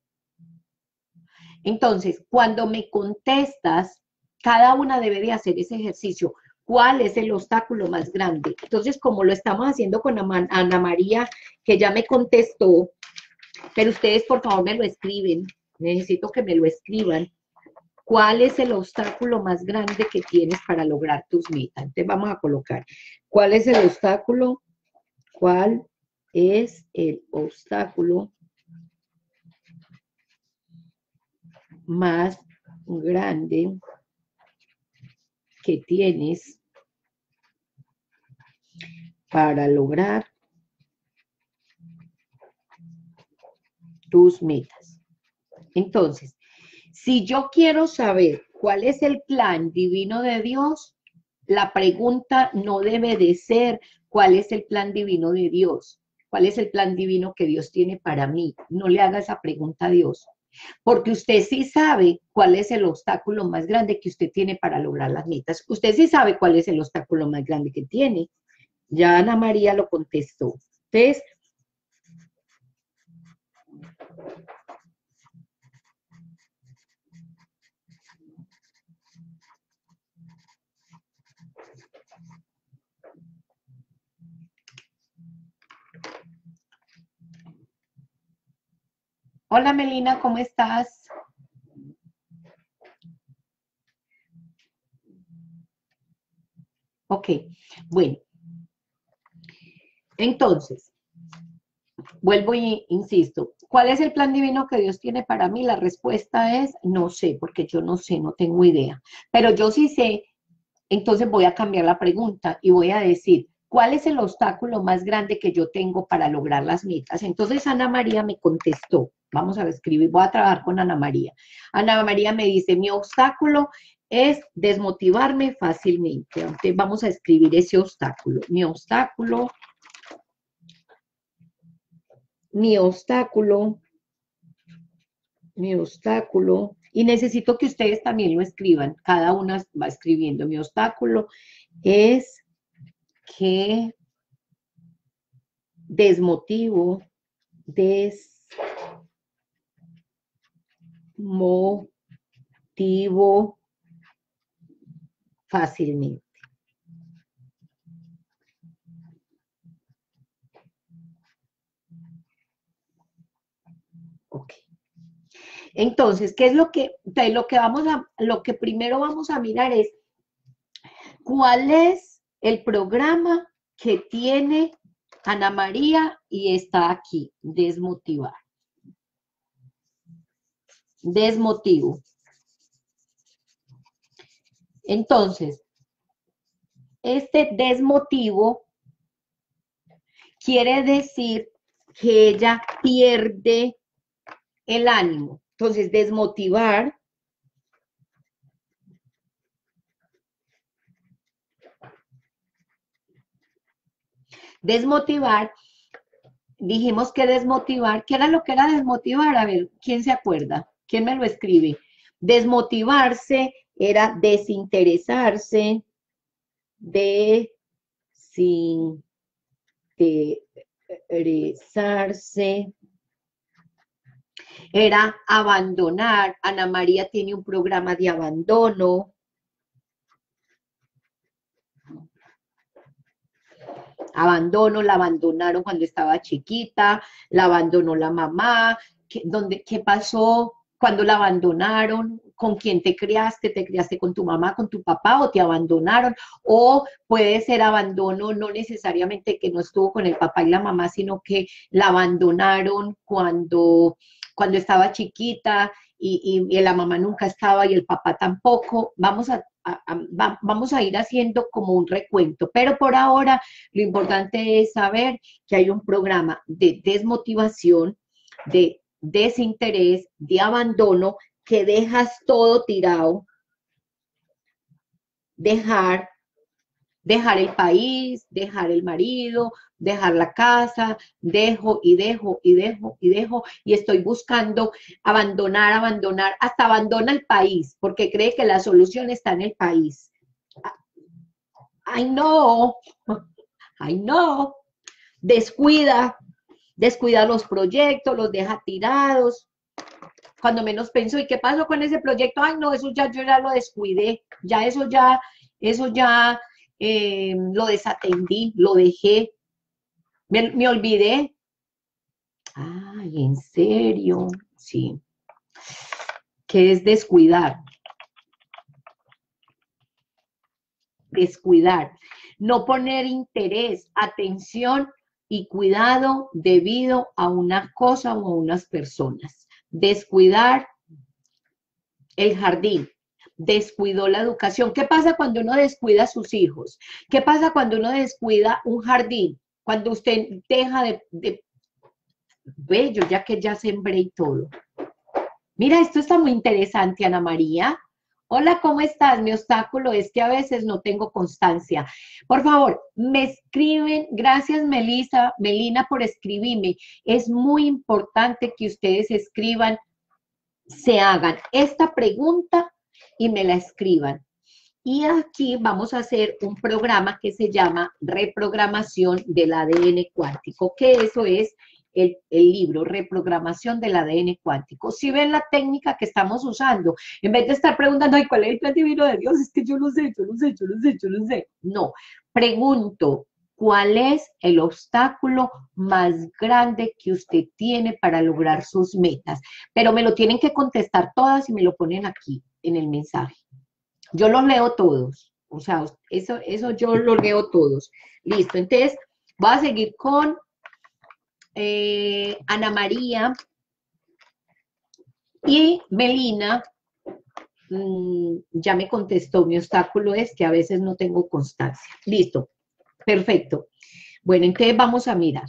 Entonces, cuando me contestas, cada una debe de hacer ese ejercicio cuál es el obstáculo más grande. Entonces, como lo estamos haciendo con Ana María, que ya me contestó, pero ustedes por favor me lo escriben, necesito que me lo escriban. ¿Cuál es el obstáculo más grande que tienes para lograr tus metas? Entonces vamos a colocar, ¿cuál es el obstáculo? ¿Cuál es el obstáculo más grande que tienes para lograr tus metas. Entonces, si yo quiero saber cuál es el plan divino de Dios, la pregunta no debe de ser cuál es el plan divino de Dios, cuál es el plan divino que Dios tiene para mí. No le haga esa pregunta a Dios. Porque usted sí sabe cuál es el obstáculo más grande que usted tiene para lograr las metas. Usted sí sabe cuál es el obstáculo más grande que tiene. Ya Ana María lo contestó. Entonces, Hola Melina, ¿cómo estás? Ok, bueno. Entonces, vuelvo y insisto, ¿cuál es el plan divino que Dios tiene para mí? La respuesta es no sé, porque yo no sé, no tengo idea. Pero yo sí sé, entonces voy a cambiar la pregunta y voy a decir, ¿cuál es el obstáculo más grande que yo tengo para lograr las metas? Entonces Ana María me contestó, Vamos a escribir, voy a trabajar con Ana María. Ana María me dice, mi obstáculo es desmotivarme fácilmente. Entonces vamos a escribir ese obstáculo. Mi obstáculo, mi obstáculo, mi obstáculo, y necesito que ustedes también lo escriban. Cada una va escribiendo. Mi obstáculo es que desmotivo, des motivo fácilmente. Ok. Entonces, ¿qué es lo que, lo que vamos a, lo que primero vamos a mirar es cuál es el programa que tiene Ana María y está aquí, desmotivar desmotivo. Entonces, este desmotivo quiere decir que ella pierde el ánimo. Entonces, desmotivar desmotivar, dijimos que desmotivar, ¿qué era lo que era desmotivar? A ver, ¿quién se acuerda? ¿Quién me lo escribe? Desmotivarse era desinteresarse, desinteresarse, era abandonar. Ana María tiene un programa de abandono. Abandono, la abandonaron cuando estaba chiquita, la abandonó la mamá. ¿Qué, ¿Qué pasó? cuando la abandonaron, con quien te criaste, te criaste con tu mamá, con tu papá o te abandonaron, o puede ser abandono no necesariamente que no estuvo con el papá y la mamá, sino que la abandonaron cuando, cuando estaba chiquita y, y la mamá nunca estaba y el papá tampoco. Vamos a vamos a ir haciendo como un recuento, pero por ahora lo importante es saber que hay un programa de desmotivación, de desinterés, de abandono, que dejas todo tirado, dejar dejar el país, dejar el marido, dejar la casa, dejo y dejo y dejo y dejo y estoy buscando abandonar, abandonar, hasta abandona el país porque cree que la solución está en el país. Ay, no, ay, no, descuida, descuida los proyectos, los deja tirados. Cuando menos pensó, ¿y qué pasó con ese proyecto? Ay, no, eso ya yo ya lo descuidé, ya eso ya, eso ya eh, lo desatendí, lo dejé, me, olvidé. Ay, en serio, sí. ¿Qué es descuidar? Descuidar. No poner interés, atención y cuidado debido a una cosa o a unas personas. Descuidar el jardín, descuidó la educación. ¿Qué pasa cuando uno descuida a sus hijos? ¿Qué pasa cuando uno descuida un jardín? Cuando usted deja de, bello, ya que ya sembré y todo. Mira, esto está muy interesante, Ana María. Hola, ¿cómo estás? Mi obstáculo es que a veces no tengo constancia. Por favor, me escriben. Gracias, Melissa, Melina, por escribirme. Es muy importante que ustedes escriban, se hagan esta pregunta y me la escriban. Y aquí vamos a hacer un programa que se llama Reprogramación del ADN cuántico, que eso es el, libro Reprogramación del ADN cuántico. Si ven la técnica que estamos usando, en vez de estar preguntando, Ay, ¿cuál es el plan divino de Dios? Es que yo no sé, yo no sé, yo no sé, yo no sé. No, pregunto, ¿cuál es el obstáculo más grande que usted tiene para lograr sus metas? Pero me lo tienen que contestar todas y me lo ponen aquí en el mensaje. Yo los leo todos, o sea, eso, eso yo lo leo todos. Listo, entonces voy a seguir con eh, Ana María y Melina. Mm, ya me contestó, mi obstáculo es que a veces no tengo constancia. Listo, perfecto. Bueno, entonces vamos a mirar.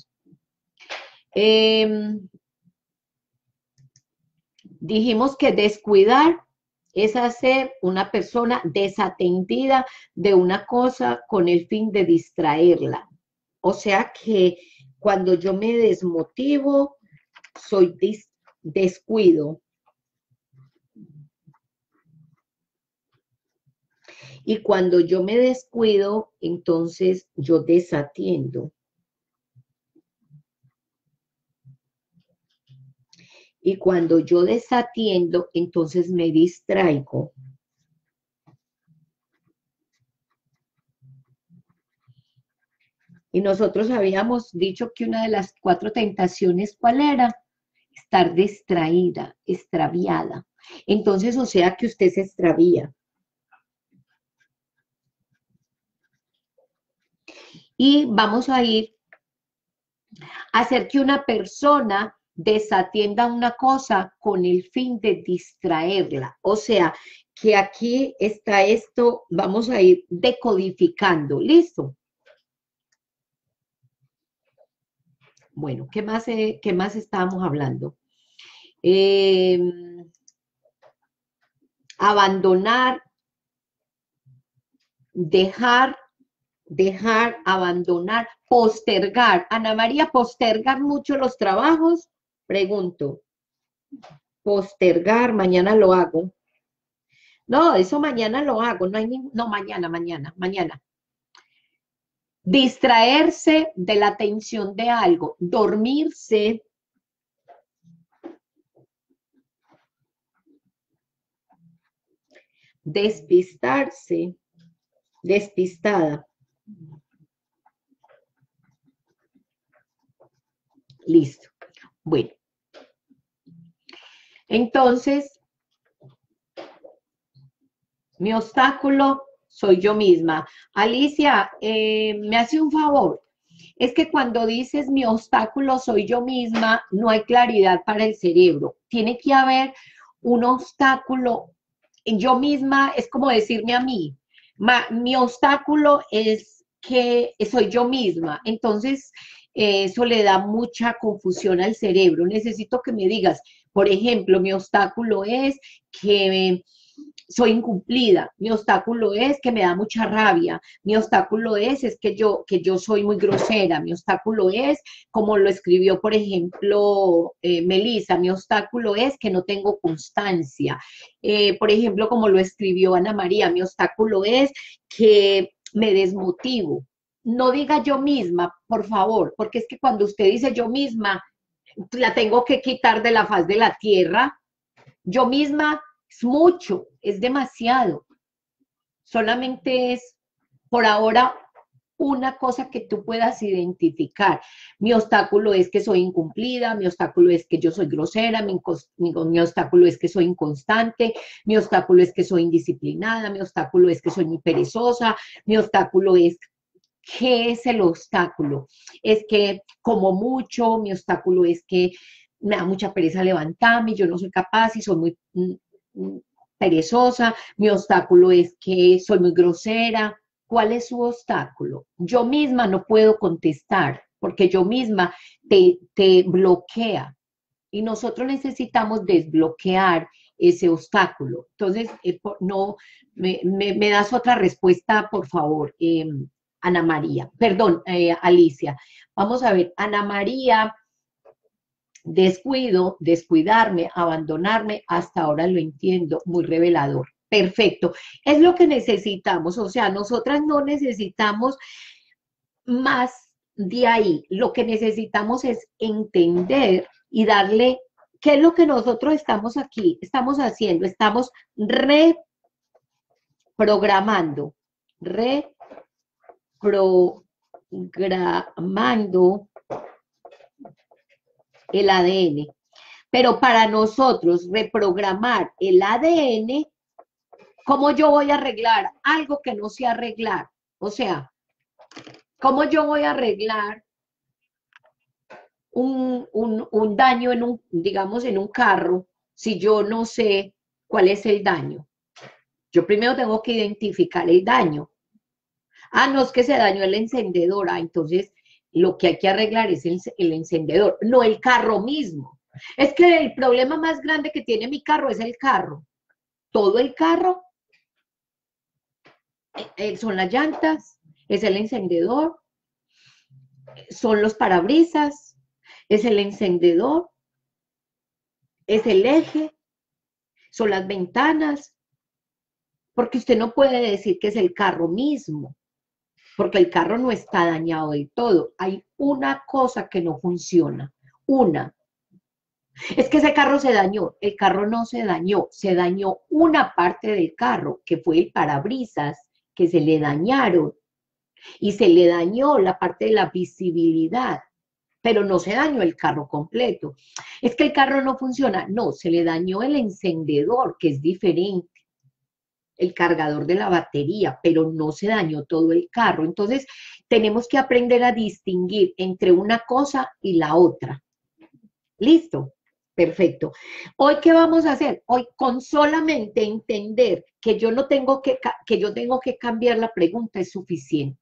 Em, dijimos que descuidar es hacer una persona desatendida de una cosa con el fin de distraerla. O sea que cuando yo me desmotivo, soy descuido. Y cuando yo me descuido, entonces yo desatiendo. Y cuando yo desatiendo, entonces me distraigo. Y nosotros habíamos dicho que una de las cuatro tentaciones, ¿cuál era? Estar distraída, extraviada. Entonces, o sea que usted se extravía. Y vamos a ir a hacer que una persona desatienda una cosa con el fin de distraerla. O sea, que aquí está esto, vamos a ir decodificando. ¿Listo? Bueno, ¿qué más, eh, qué más estábamos hablando? Em, abandonar, dejar, dejar, abandonar, postergar. Ana María, postergar mucho los trabajos Pregunto, postergar, mañana lo hago. No, eso mañana lo hago, no hay no, mañana, mañana, mañana. Distraerse de la atención de algo, dormirse. Despistarse, despistada. Listo. Bueno, entonces, Mi obstáculo soy yo misma. Alicia, eh, me hace un favor. Es que cuando dices mi obstáculo soy yo misma, no hay claridad para el cerebro. Tiene que haber un obstáculo. Yo misma es como decirme a mí, mi obstáculo es que soy yo misma. Entonces, eso le da mucha confusión al cerebro. Necesito que me digas, por ejemplo, mi obstáculo es que soy incumplida, mi obstáculo es que me da mucha rabia, mi obstáculo es, es que yo, que yo soy muy grosera, mi obstáculo es, como lo escribió, por ejemplo, eh, Melissa, mi obstáculo es que no tengo constancia, eh, por ejemplo, como lo escribió Ana María, mi obstáculo es que me desmotivo. No diga yo misma, por favor, porque es que cuando usted dice yo misma, la tengo que quitar de la faz de la tierra. Yo misma es mucho, es demasiado. Solamente es por ahora una cosa que tú puedas identificar. Mi obstáculo es que soy incumplida, mi obstáculo es que yo soy grosera, mi, mi, obstáculo es que soy inconstante, mi obstáculo es que soy indisciplinada, mi obstáculo es que soy muy perezosa, mi obstáculo es ¿Qué es el obstáculo? Es que como mucho, mi obstáculo es que me da mucha pereza levantarme, yo no soy capaz y soy muy mm, mm, perezosa, mi obstáculo es que soy muy grosera. ¿Cuál es su obstáculo? Yo misma no puedo contestar porque yo misma te, te bloquea y nosotros necesitamos desbloquear ese obstáculo. Entonces, eh, no, me, das otra respuesta, por favor. Em, Ana María, perdón, eh, Alicia. Vamos a ver, Ana María, descuido, descuidarme, abandonarme, hasta ahora lo entiendo, muy revelador. Perfecto, es lo que necesitamos, o sea, nosotras no necesitamos más de ahí, lo que necesitamos es entender y darle, ¿qué es lo que nosotros estamos aquí, estamos haciendo? Estamos reprogramando, re programando el ADN. Pero para nosotros reprogramar el ADN, ¿cómo yo voy a arreglar algo que no sé arreglar? O sea, ¿cómo yo voy a arreglar un, un daño en un, digamos, en un carro si yo no sé cuál es el daño? Yo primero tengo que identificar el daño. Ah, no, es que se dañó el encendedor. Ah, entonces lo que hay que arreglar es el, encendedor, no el carro mismo. Es que el problema más grande que tiene mi carro es el carro. Todo el carro son las llantas, es el encendedor, son los parabrisas, es el encendedor, es el eje, son las ventanas, porque usted no puede decir que es el carro mismo porque el carro no está dañado del todo. Hay una cosa que no funciona, una. Es que ese carro se dañó, el carro no se dañó, se dañó una parte del carro, que fue el parabrisas, que se le dañaron, y se le dañó la parte de la visibilidad, pero no se dañó el carro completo. Es que el carro no funciona, no, se le dañó el encendedor, que es diferente el cargador de la batería, pero no se dañó todo el carro. Entonces, tenemos que aprender a distinguir entre una cosa y la otra. ¿Listo? Perfecto. Hoy, ¿qué vamos a hacer? Hoy, con solamente entender que yo no tengo que, que yo tengo que cambiar la pregunta es suficiente.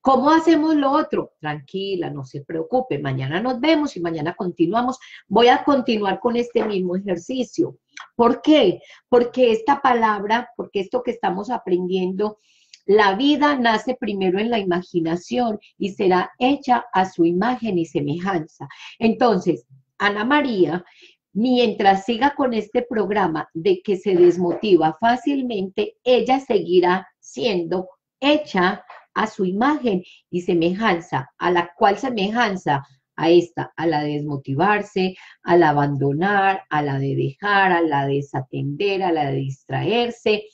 ¿Cómo hacemos lo otro? Tranquila, no se preocupe, mañana nos vemos y mañana continuamos. Voy a continuar con este mismo ejercicio. ¿Por qué? Porque esta palabra, porque esto que estamos aprendiendo, la vida nace primero en la imaginación y será hecha a su imagen y semejanza. Entonces, Ana María, mientras siga con este programa de que se desmotiva fácilmente, ella seguirá siendo hecha a su imagen y semejanza, a la cual semejanza a esta, a la de desmotivarse, a la abandonar, a la de dejar, a la de desatender, a la de distraerse,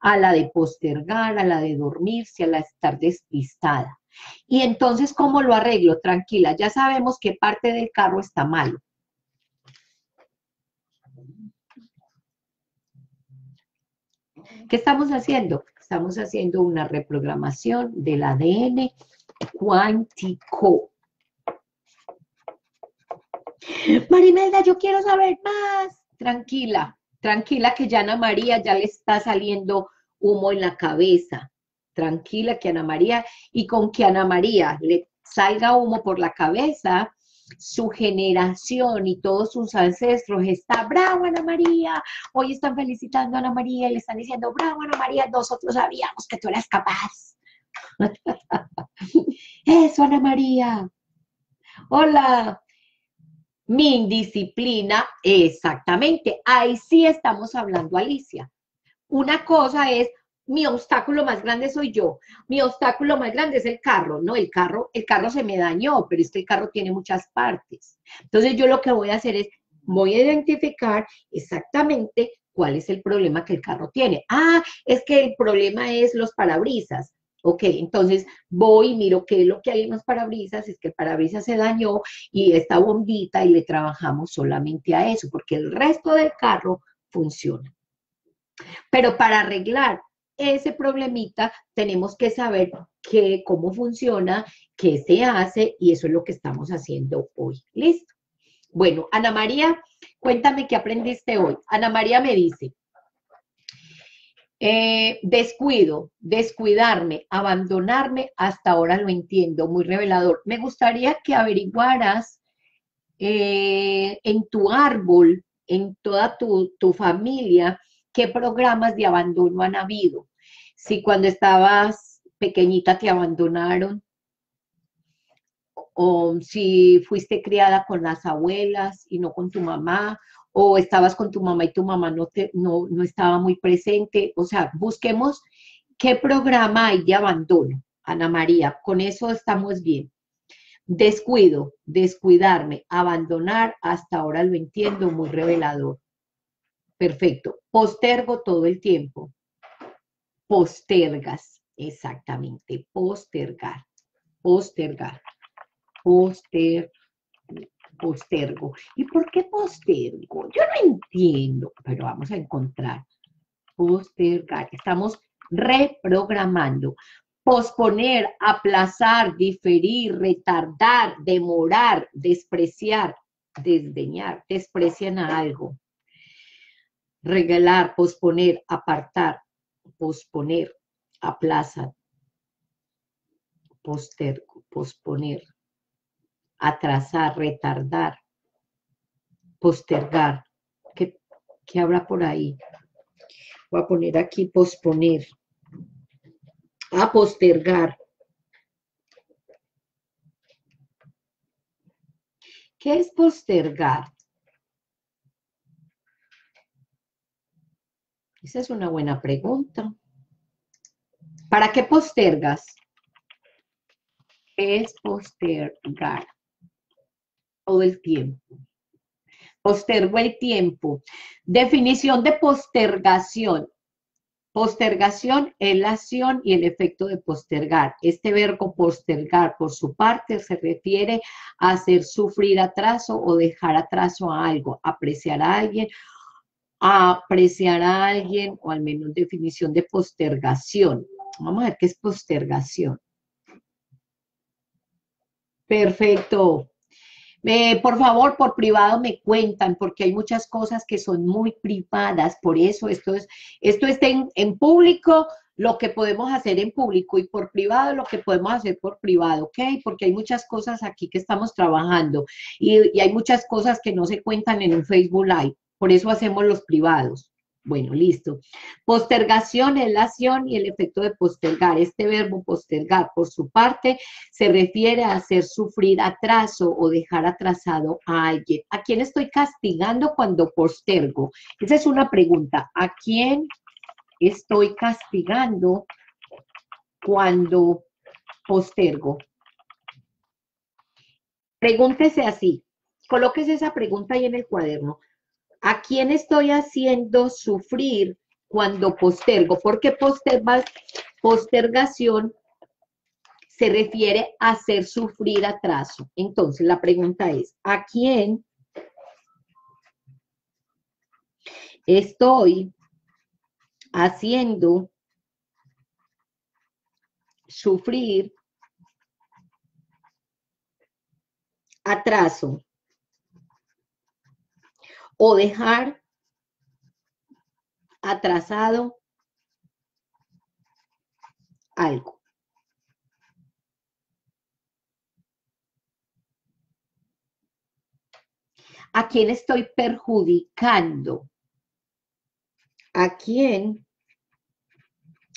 a la de postergar, a la de dormirse, a la de estar despistada. Y entonces, ¿cómo lo arreglo? Tranquila, ya sabemos que parte del carro está malo. ¿Qué estamos haciendo? Estamos haciendo una reprogramación del ADN cuántico. Marimelda, yo quiero saber más. Tranquila, tranquila que ya Ana María ya le está saliendo humo en la cabeza. Tranquila que Ana María, y con que Ana María le salga humo por la cabeza, su generación y todos sus ancestros está, bravo Ana María, hoy están felicitando a Ana María y le están diciendo, bravo Ana María, nosotros sabíamos que tú eras capaz. Eso Ana María. Hola. Mi indisciplina, exactamente, ahí sí estamos hablando, Alicia. Una cosa es mi obstáculo más grande soy yo, mi obstáculo más grande es el carro, ¿no? El carro, el carro se me dañó, pero es que el carro tiene muchas partes. Entonces yo lo que voy a hacer es, voy a identificar exactamente cuál es el problema que el carro tiene. Ah, es que el problema es los parabrisas. Ok, entonces voy y miro qué es lo que hay en los parabrisas, es que el parabrisas se dañó y esta bombita y le trabajamos solamente a eso, porque el resto del carro funciona. Pero para arreglar ese problemita tenemos que saber qué, cómo funciona, qué se hace y eso es lo que estamos haciendo hoy. ¿Listo? Bueno, Ana María, cuéntame qué aprendiste hoy. Ana María me dice, eh, descuido, descuidarme, abandonarme, hasta ahora lo entiendo, muy revelador. Me gustaría que averiguaras eh, en tu árbol, en toda tu, tu familia, qué programas de abandono han habido. Si cuando estabas pequeñita te abandonaron, o si fuiste criada con las abuelas y no con tu mamá, o estabas con tu mamá y tu mamá no, te, no, no estaba muy presente. O sea, busquemos qué programa hay de abandono, Ana María. Con eso estamos bien. Descuido, descuidarme, abandonar, hasta ahora lo entiendo, muy revelador. Perfecto. Postergo todo el tiempo. Postergas, exactamente. Postergar. Postergar. Poster, postergo. ¿Y por qué postergo? Yo no entiendo, pero vamos a encontrar. Postergar. Estamos reprogramando. Posponer, aplazar, diferir, retardar, demorar, despreciar, desdeñar. Desprecian a algo regalar, posponer, apartar, posponer, aplazar, poster, posponer, atrasar, retardar, postergar. ¿Qué, ¿Qué habrá por ahí? Voy a poner aquí posponer. A postergar. ¿Qué es postergar? Esa es una buena pregunta. ¿Para qué postergas? es postergar? Todo el tiempo. Postergo el tiempo. Definición de postergación. Postergación es la acción y el efecto de postergar. Este verbo postergar, por su parte, se refiere a hacer sufrir atraso o dejar atraso a algo, apreciar a alguien apreciar a alguien, o al menos definición de postergación. Vamos a ver qué es postergación. Perfecto. por favor, por privado me cuentan, porque hay muchas cosas que son muy privadas, por eso esto es, esto está en, público, lo que podemos hacer en público y por privado lo que podemos hacer por privado, ¿ok? Porque hay muchas cosas aquí que estamos trabajando y, y hay muchas cosas que no se cuentan en un Facebook Live. Por eso hacemos los privados. Bueno, listo. Postergación es la acción y el efecto de postergar. Este verbo postergar, por su parte, se refiere a hacer sufrir atraso o dejar atrasado a alguien. ¿A quién estoy castigando cuando postergo? Esa es una pregunta. ¿A quién estoy castigando cuando postergo? Pregúntese así. Colóquese esa pregunta ahí en el cuaderno. ¿A quién estoy haciendo sufrir cuando postergo? Porque postergación se refiere a hacer sufrir atraso. Entonces, la pregunta es, ¿a quién estoy haciendo sufrir atraso o dejar atrasado algo. ¿A quién estoy perjudicando? ¿A quién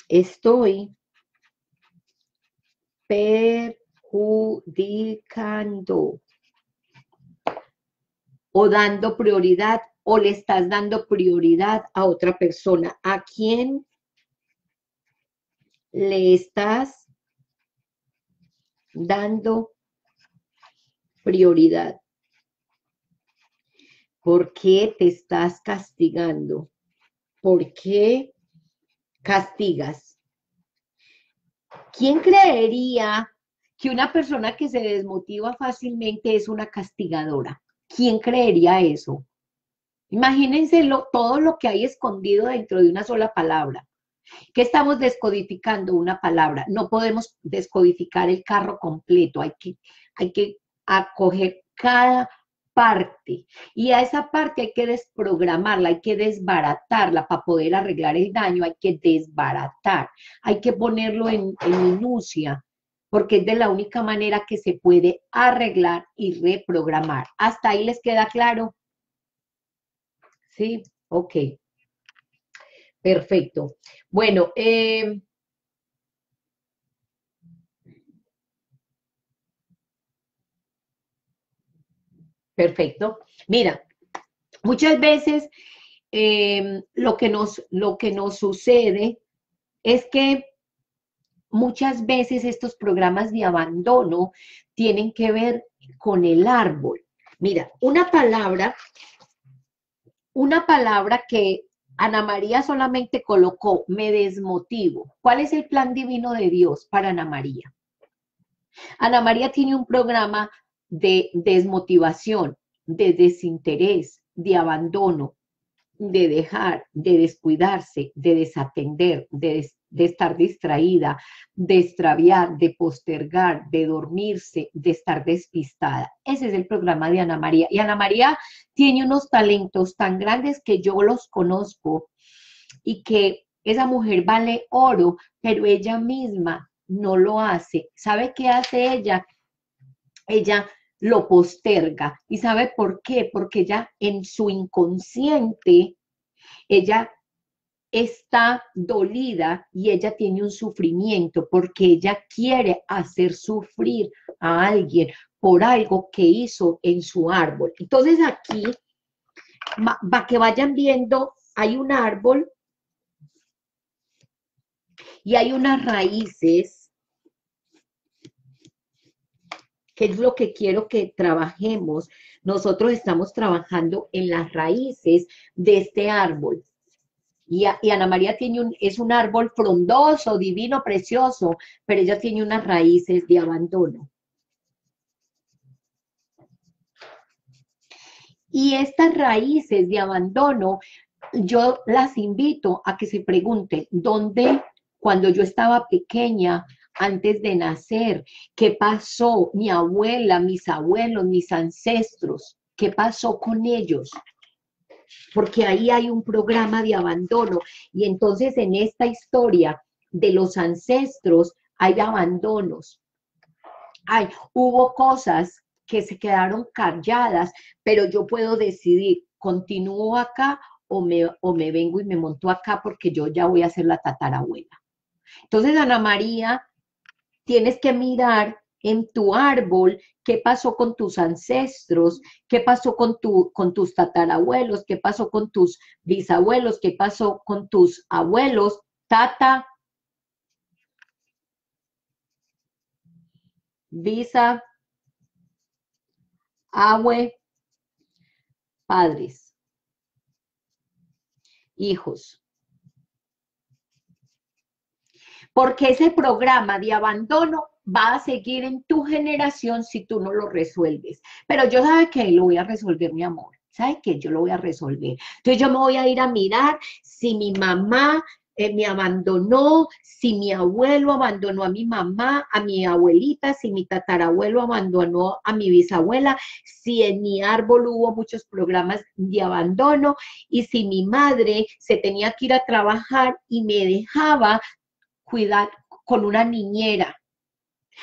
estoy perjudicando? O dando prioridad o le estás dando prioridad a otra persona. ¿A quién le estás dando prioridad? ¿Por qué te estás castigando? ¿Por qué castigas? ¿Quién creería que una persona que se desmotiva fácilmente es una castigadora? ¿Quién creería eso? Imagínense todo lo que hay escondido dentro de una sola palabra. ¿Qué estamos descodificando? Una palabra. No podemos descodificar el carro completo. Hay que, hay que acoger cada parte. Y a esa parte hay que desprogramarla, hay que desbaratarla para poder arreglar el daño, hay que desbaratar, hay que ponerlo en, en minucia, porque es de la única manera que se puede arreglar y reprogramar. ¿Hasta ahí les queda claro? Sí, ok. Perfecto. Bueno, eh, perfecto. Mira, muchas veces em, lo, que nos, lo que nos sucede es que muchas veces estos programas de abandono tienen que ver con el árbol. Mira, una palabra una palabra que Ana María solamente colocó, me desmotivo. ¿Cuál es el plan divino de Dios para Ana María? Ana María tiene un programa de desmotivación, de desinterés, de abandono, de dejar, de descuidarse, de desatender, de, de estar distraída, de extraviar, de postergar, de dormirse, de estar despistada. Ese es el programa de Ana María. Y Ana María tiene unos talentos tan grandes que yo los conozco y que esa mujer vale oro, pero ella misma no lo hace. ¿Sabe qué hace ella? Ella lo posterga. ¿Y sabe por qué? Porque ella en su inconsciente, ella está dolida y ella tiene un sufrimiento porque ella quiere hacer sufrir a alguien por algo que hizo en su árbol. Entonces aquí, para que vayan viendo, hay un árbol y hay unas raíces, que es lo que quiero que trabajemos. Nosotros estamos trabajando en las raíces de este árbol. Y, Ana María tiene un, es un árbol frondoso, divino, precioso, pero ella tiene unas raíces de abandono. Y estas raíces de abandono, yo las invito a que se pregunten, ¿dónde cuando yo estaba pequeña, antes de nacer, qué pasó? Mi abuela, mis abuelos, mis ancestros, ¿qué pasó con ellos? Porque ahí hay un programa de abandono. Y entonces en esta historia de los ancestros hay abandonos. Hay, hubo cosas que se quedaron calladas, pero yo puedo decidir, continúo acá o me, o me vengo y me monto acá porque yo ya voy a ser la tatarabuela. Entonces, Ana María, tienes que mirar en tu árbol, qué pasó con tus ancestros, qué pasó con, tu, con tus tatarabuelos, qué pasó con tus bisabuelos, qué pasó con tus abuelos, tata, visa, abue, padres, hijos. Porque ese programa de abandono va a seguir en tu generación si tú no lo resuelves. Pero yo sabe que lo voy a resolver, mi amor. ¿Sabe que Yo lo voy a resolver. Entonces yo me voy a ir a mirar si mi mamá eh, me abandonó, si mi abuelo abandonó a mi mamá, a mi abuelita, si mi tatarabuelo abandonó a mi bisabuela, si en mi árbol hubo muchos programas de abandono y si mi madre se tenía que ir a trabajar y me dejaba cuidar con una niñera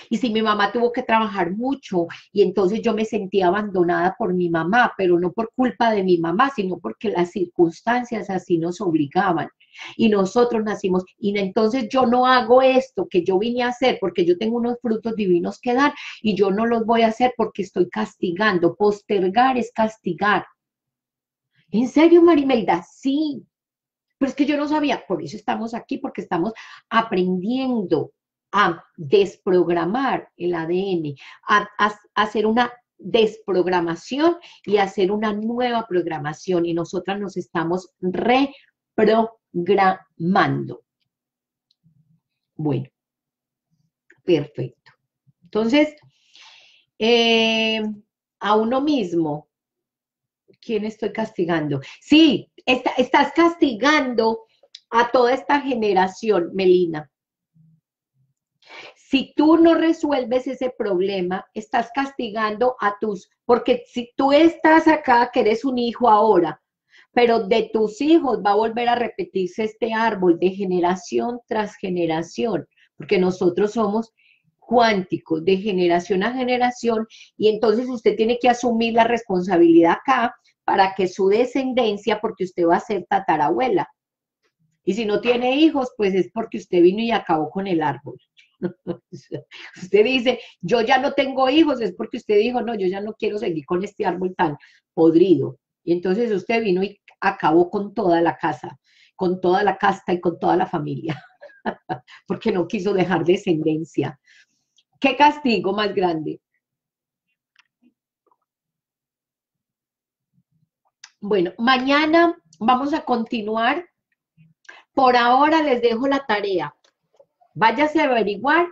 y si mi mamá tuvo que trabajar mucho y entonces yo me sentía abandonada por mi mamá, pero no por culpa de mi mamá, sino porque las circunstancias así nos obligaban. Y nosotros nacimos, y entonces yo no hago esto que yo vine a hacer porque yo tengo unos frutos divinos que dar y yo no los voy a hacer porque estoy castigando. Postergar es castigar. ¿En serio, Marimelda? Sí. Pero es que yo no sabía, por eso estamos aquí, porque estamos aprendiendo a desprogramar el ADN, a, hacer una desprogramación y hacer una nueva programación y nosotras nos estamos reprogramando. Bueno, perfecto. Entonces, eh, a uno mismo, ¿quién estoy castigando? Sí, estás castigando a toda esta generación, Melina. Si tú no resuelves ese problema, estás castigando a tus, porque si tú estás acá, que eres un hijo ahora, pero de tus hijos va a volver a repetirse este árbol de generación tras generación, porque nosotros somos cuánticos de generación a generación y entonces usted tiene que asumir la responsabilidad acá para que su descendencia, porque usted va a ser tatarabuela. Y si no tiene hijos, pues es porque usted vino y acabó con el árbol. usted dice, yo ya no tengo hijos, es porque usted dijo, no, yo ya no quiero seguir con este árbol tan podrido. Y entonces usted vino y acabó con toda la casa, con toda la casta y con toda la familia, porque no quiso dejar descendencia. ¿Qué castigo más grande? Bueno, mañana vamos a continuar. Por ahora les dejo la tarea. Váyase a averiguar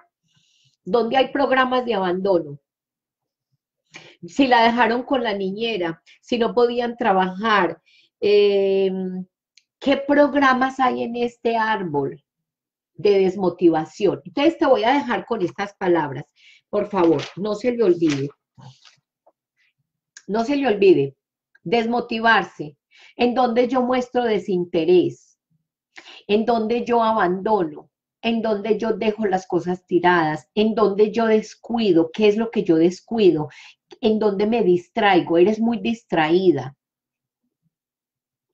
dónde hay programas de abandono. Si la dejaron con la niñera, si no podían trabajar, em, ¿qué programas hay en este árbol de desmotivación? Entonces te voy a dejar con estas palabras. Por favor, no se le olvide. No se le olvide. Desmotivarse, en donde yo muestro desinterés, en donde yo abandono, en donde yo dejo las cosas tiradas, en donde yo descuido, qué es lo que yo descuido, en donde me distraigo, eres muy distraída.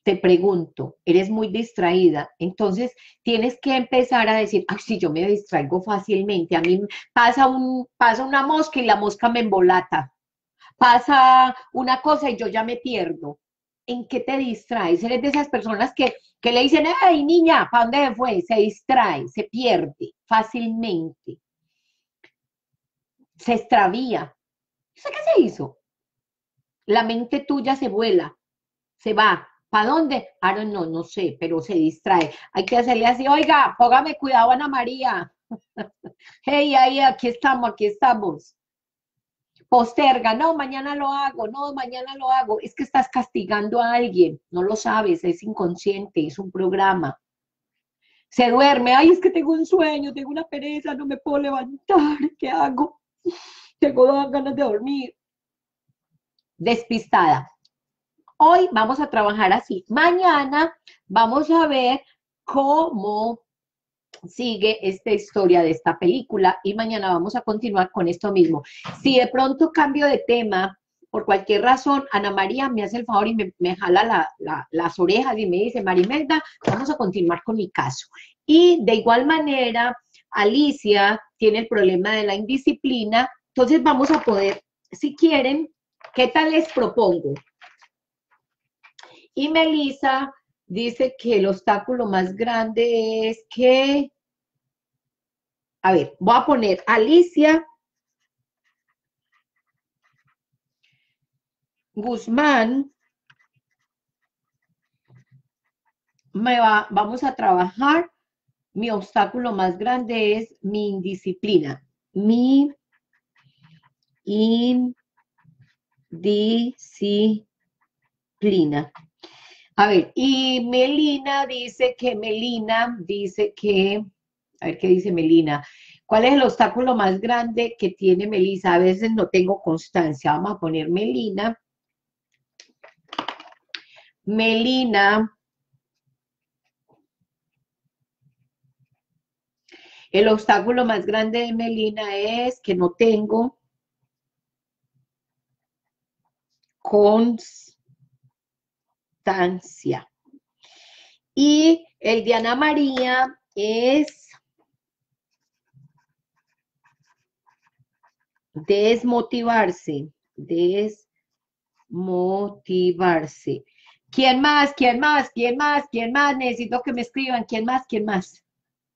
Te pregunto, eres muy distraída, entonces tienes que empezar a decir, ay, si yo me distraigo fácilmente, a mí pasa, un, pasa una mosca y la mosca me embolata, pasa una cosa y yo ya me pierdo. ¿En qué te distraes? Eres de esas personas que que le dicen, ay niña, ¿para dónde fue? Se distrae, se pierde fácilmente, se extravía. ¿Qué se hizo? La mente tuya se vuela, se va. ¿Para dónde? Ahora no, no sé, pero se distrae. Hay que hacerle así, oiga, póngame cuidado, Ana María. hey, ahí, aquí estamos, aquí estamos posterga, no, mañana lo hago, no, mañana lo hago, es que estás castigando a alguien, no lo sabes, es inconsciente, es un programa. Se duerme, ay, es que tengo un sueño, tengo una pereza, no me puedo levantar, ¿qué hago? Tengo ganas de dormir. Despistada. Hoy vamos a trabajar así. Mañana vamos a ver cómo sigue esta historia de esta película y mañana vamos a continuar con esto mismo. Si de pronto cambio de tema, por cualquier razón, Ana María me hace el favor y me, jala las orejas y me dice, Marimelda, vamos a continuar con mi caso. Y de igual manera, Alicia tiene el problema de la indisciplina, entonces vamos a poder, si quieren, ¿qué tal les propongo? Y Melissa dice que el obstáculo más grande es que, a ver, voy a poner Alicia Guzmán, me va, vamos a trabajar, mi obstáculo más grande es mi indisciplina, mi indisciplina. A ver, y Melina dice que, Melina dice que, a ver qué dice Melina, ¿cuál es el obstáculo más grande que tiene Melisa? A veces no tengo constancia, vamos a poner Melina. Melina, el obstáculo más grande de Melina es que no tengo constancia. Y el de Ana María es desmotivarse, desmotivarse. ¿Quién más? ¿Quién más? ¿Quién más? ¿Quién más? Necesito que me escriban. ¿Quién más? ¿Quién más?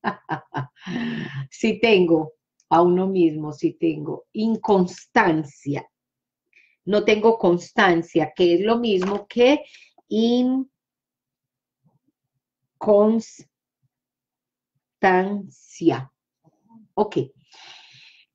sí tengo a uno mismo, sí tengo inconstancia. No tengo constancia, que es lo mismo que inconstancia. Ok.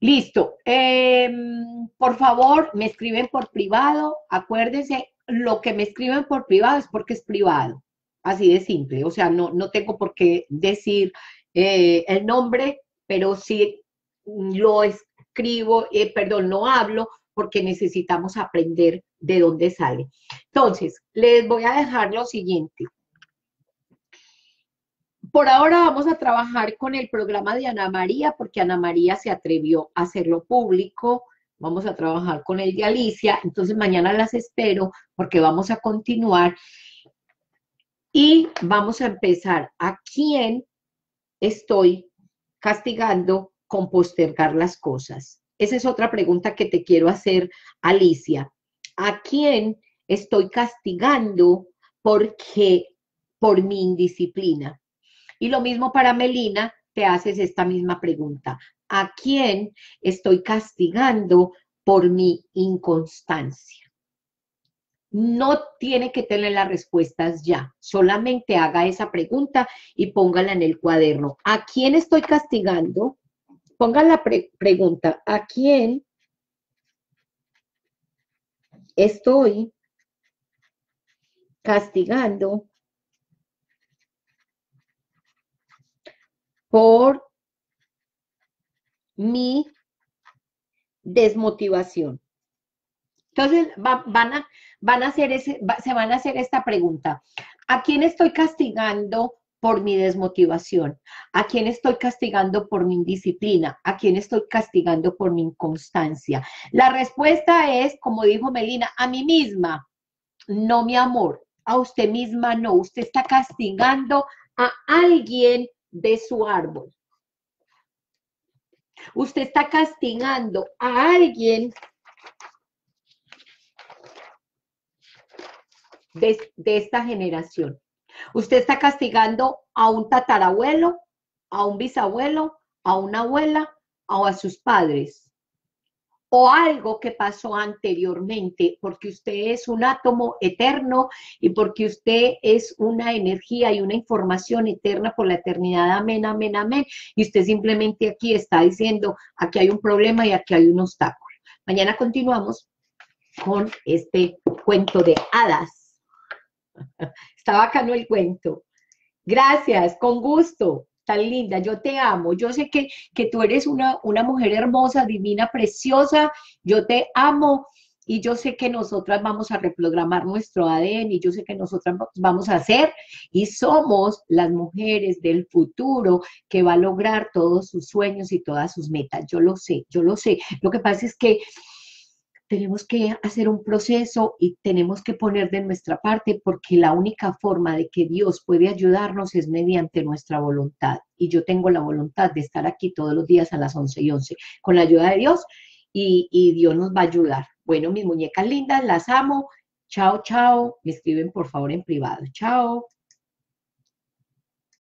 Listo. Em, por favor, me escriben por privado. Acuérdense, lo que me escriben por privado es porque es privado. Así de simple. O sea, no, no tengo por qué decir eh, el nombre, pero sí lo escribo, eh, perdón, no hablo porque necesitamos aprender de dónde sale. Entonces, les voy a dejar lo siguiente. Por ahora vamos a trabajar con el programa de Ana María, porque Ana María se atrevió a hacerlo público. Vamos a trabajar con el de Alicia. Entonces mañana las espero porque vamos a continuar. Y vamos a empezar. ¿A quién estoy castigando con postergar las cosas? Esa es otra pregunta que te quiero hacer, Alicia. ¿A quién estoy castigando porque por mi indisciplina? Y lo mismo para Melina, te haces esta misma pregunta. ¿A quién estoy castigando por mi inconstancia? No tiene que tener las respuestas ya, solamente haga esa pregunta y póngala en el cuaderno. ¿A quién estoy castigando? Pongan la pregunta, ¿a quién estoy castigando por mi desmotivación. Entonces, van, a, van a hacer ese, se van a hacer esta pregunta. ¿A quién estoy castigando por mi desmotivación? ¿A quién estoy castigando por mi indisciplina? ¿A quién estoy castigando por mi inconstancia? La respuesta es, como dijo Melina, a mí misma. No, mi amor, a usted misma no. Usted está castigando a alguien de su árbol. Usted está castigando a alguien de, esta generación. Usted está castigando a un tatarabuelo, a un bisabuelo, a una abuela o a sus padres o algo que pasó anteriormente, porque usted es un átomo eterno y porque usted es una energía y una información eterna por la eternidad. Amén, amén, amén. Y usted simplemente aquí está diciendo, aquí hay un problema y aquí hay un obstáculo. Mañana continuamos con este cuento de hadas. Está bacano el cuento. Gracias, con gusto tan linda, yo te amo, yo sé que, que tú eres una, una mujer hermosa, divina, preciosa, yo te amo y yo sé que nosotras vamos a reprogramar nuestro ADN y yo sé que nosotras vamos a hacer y somos las mujeres del futuro que va a lograr todos sus sueños y todas sus metas. Yo lo sé, yo lo sé. Lo que pasa es que tenemos que hacer un proceso y tenemos que poner de nuestra parte porque la única forma de que Dios puede ayudarnos es mediante nuestra voluntad. Y yo tengo la voluntad de estar aquí todos los días a las 11 y 11 con la ayuda de Dios y, Dios nos va a ayudar. Bueno, mis muñecas lindas, las amo. Chao, chao. Me escriben por favor en privado. Chao.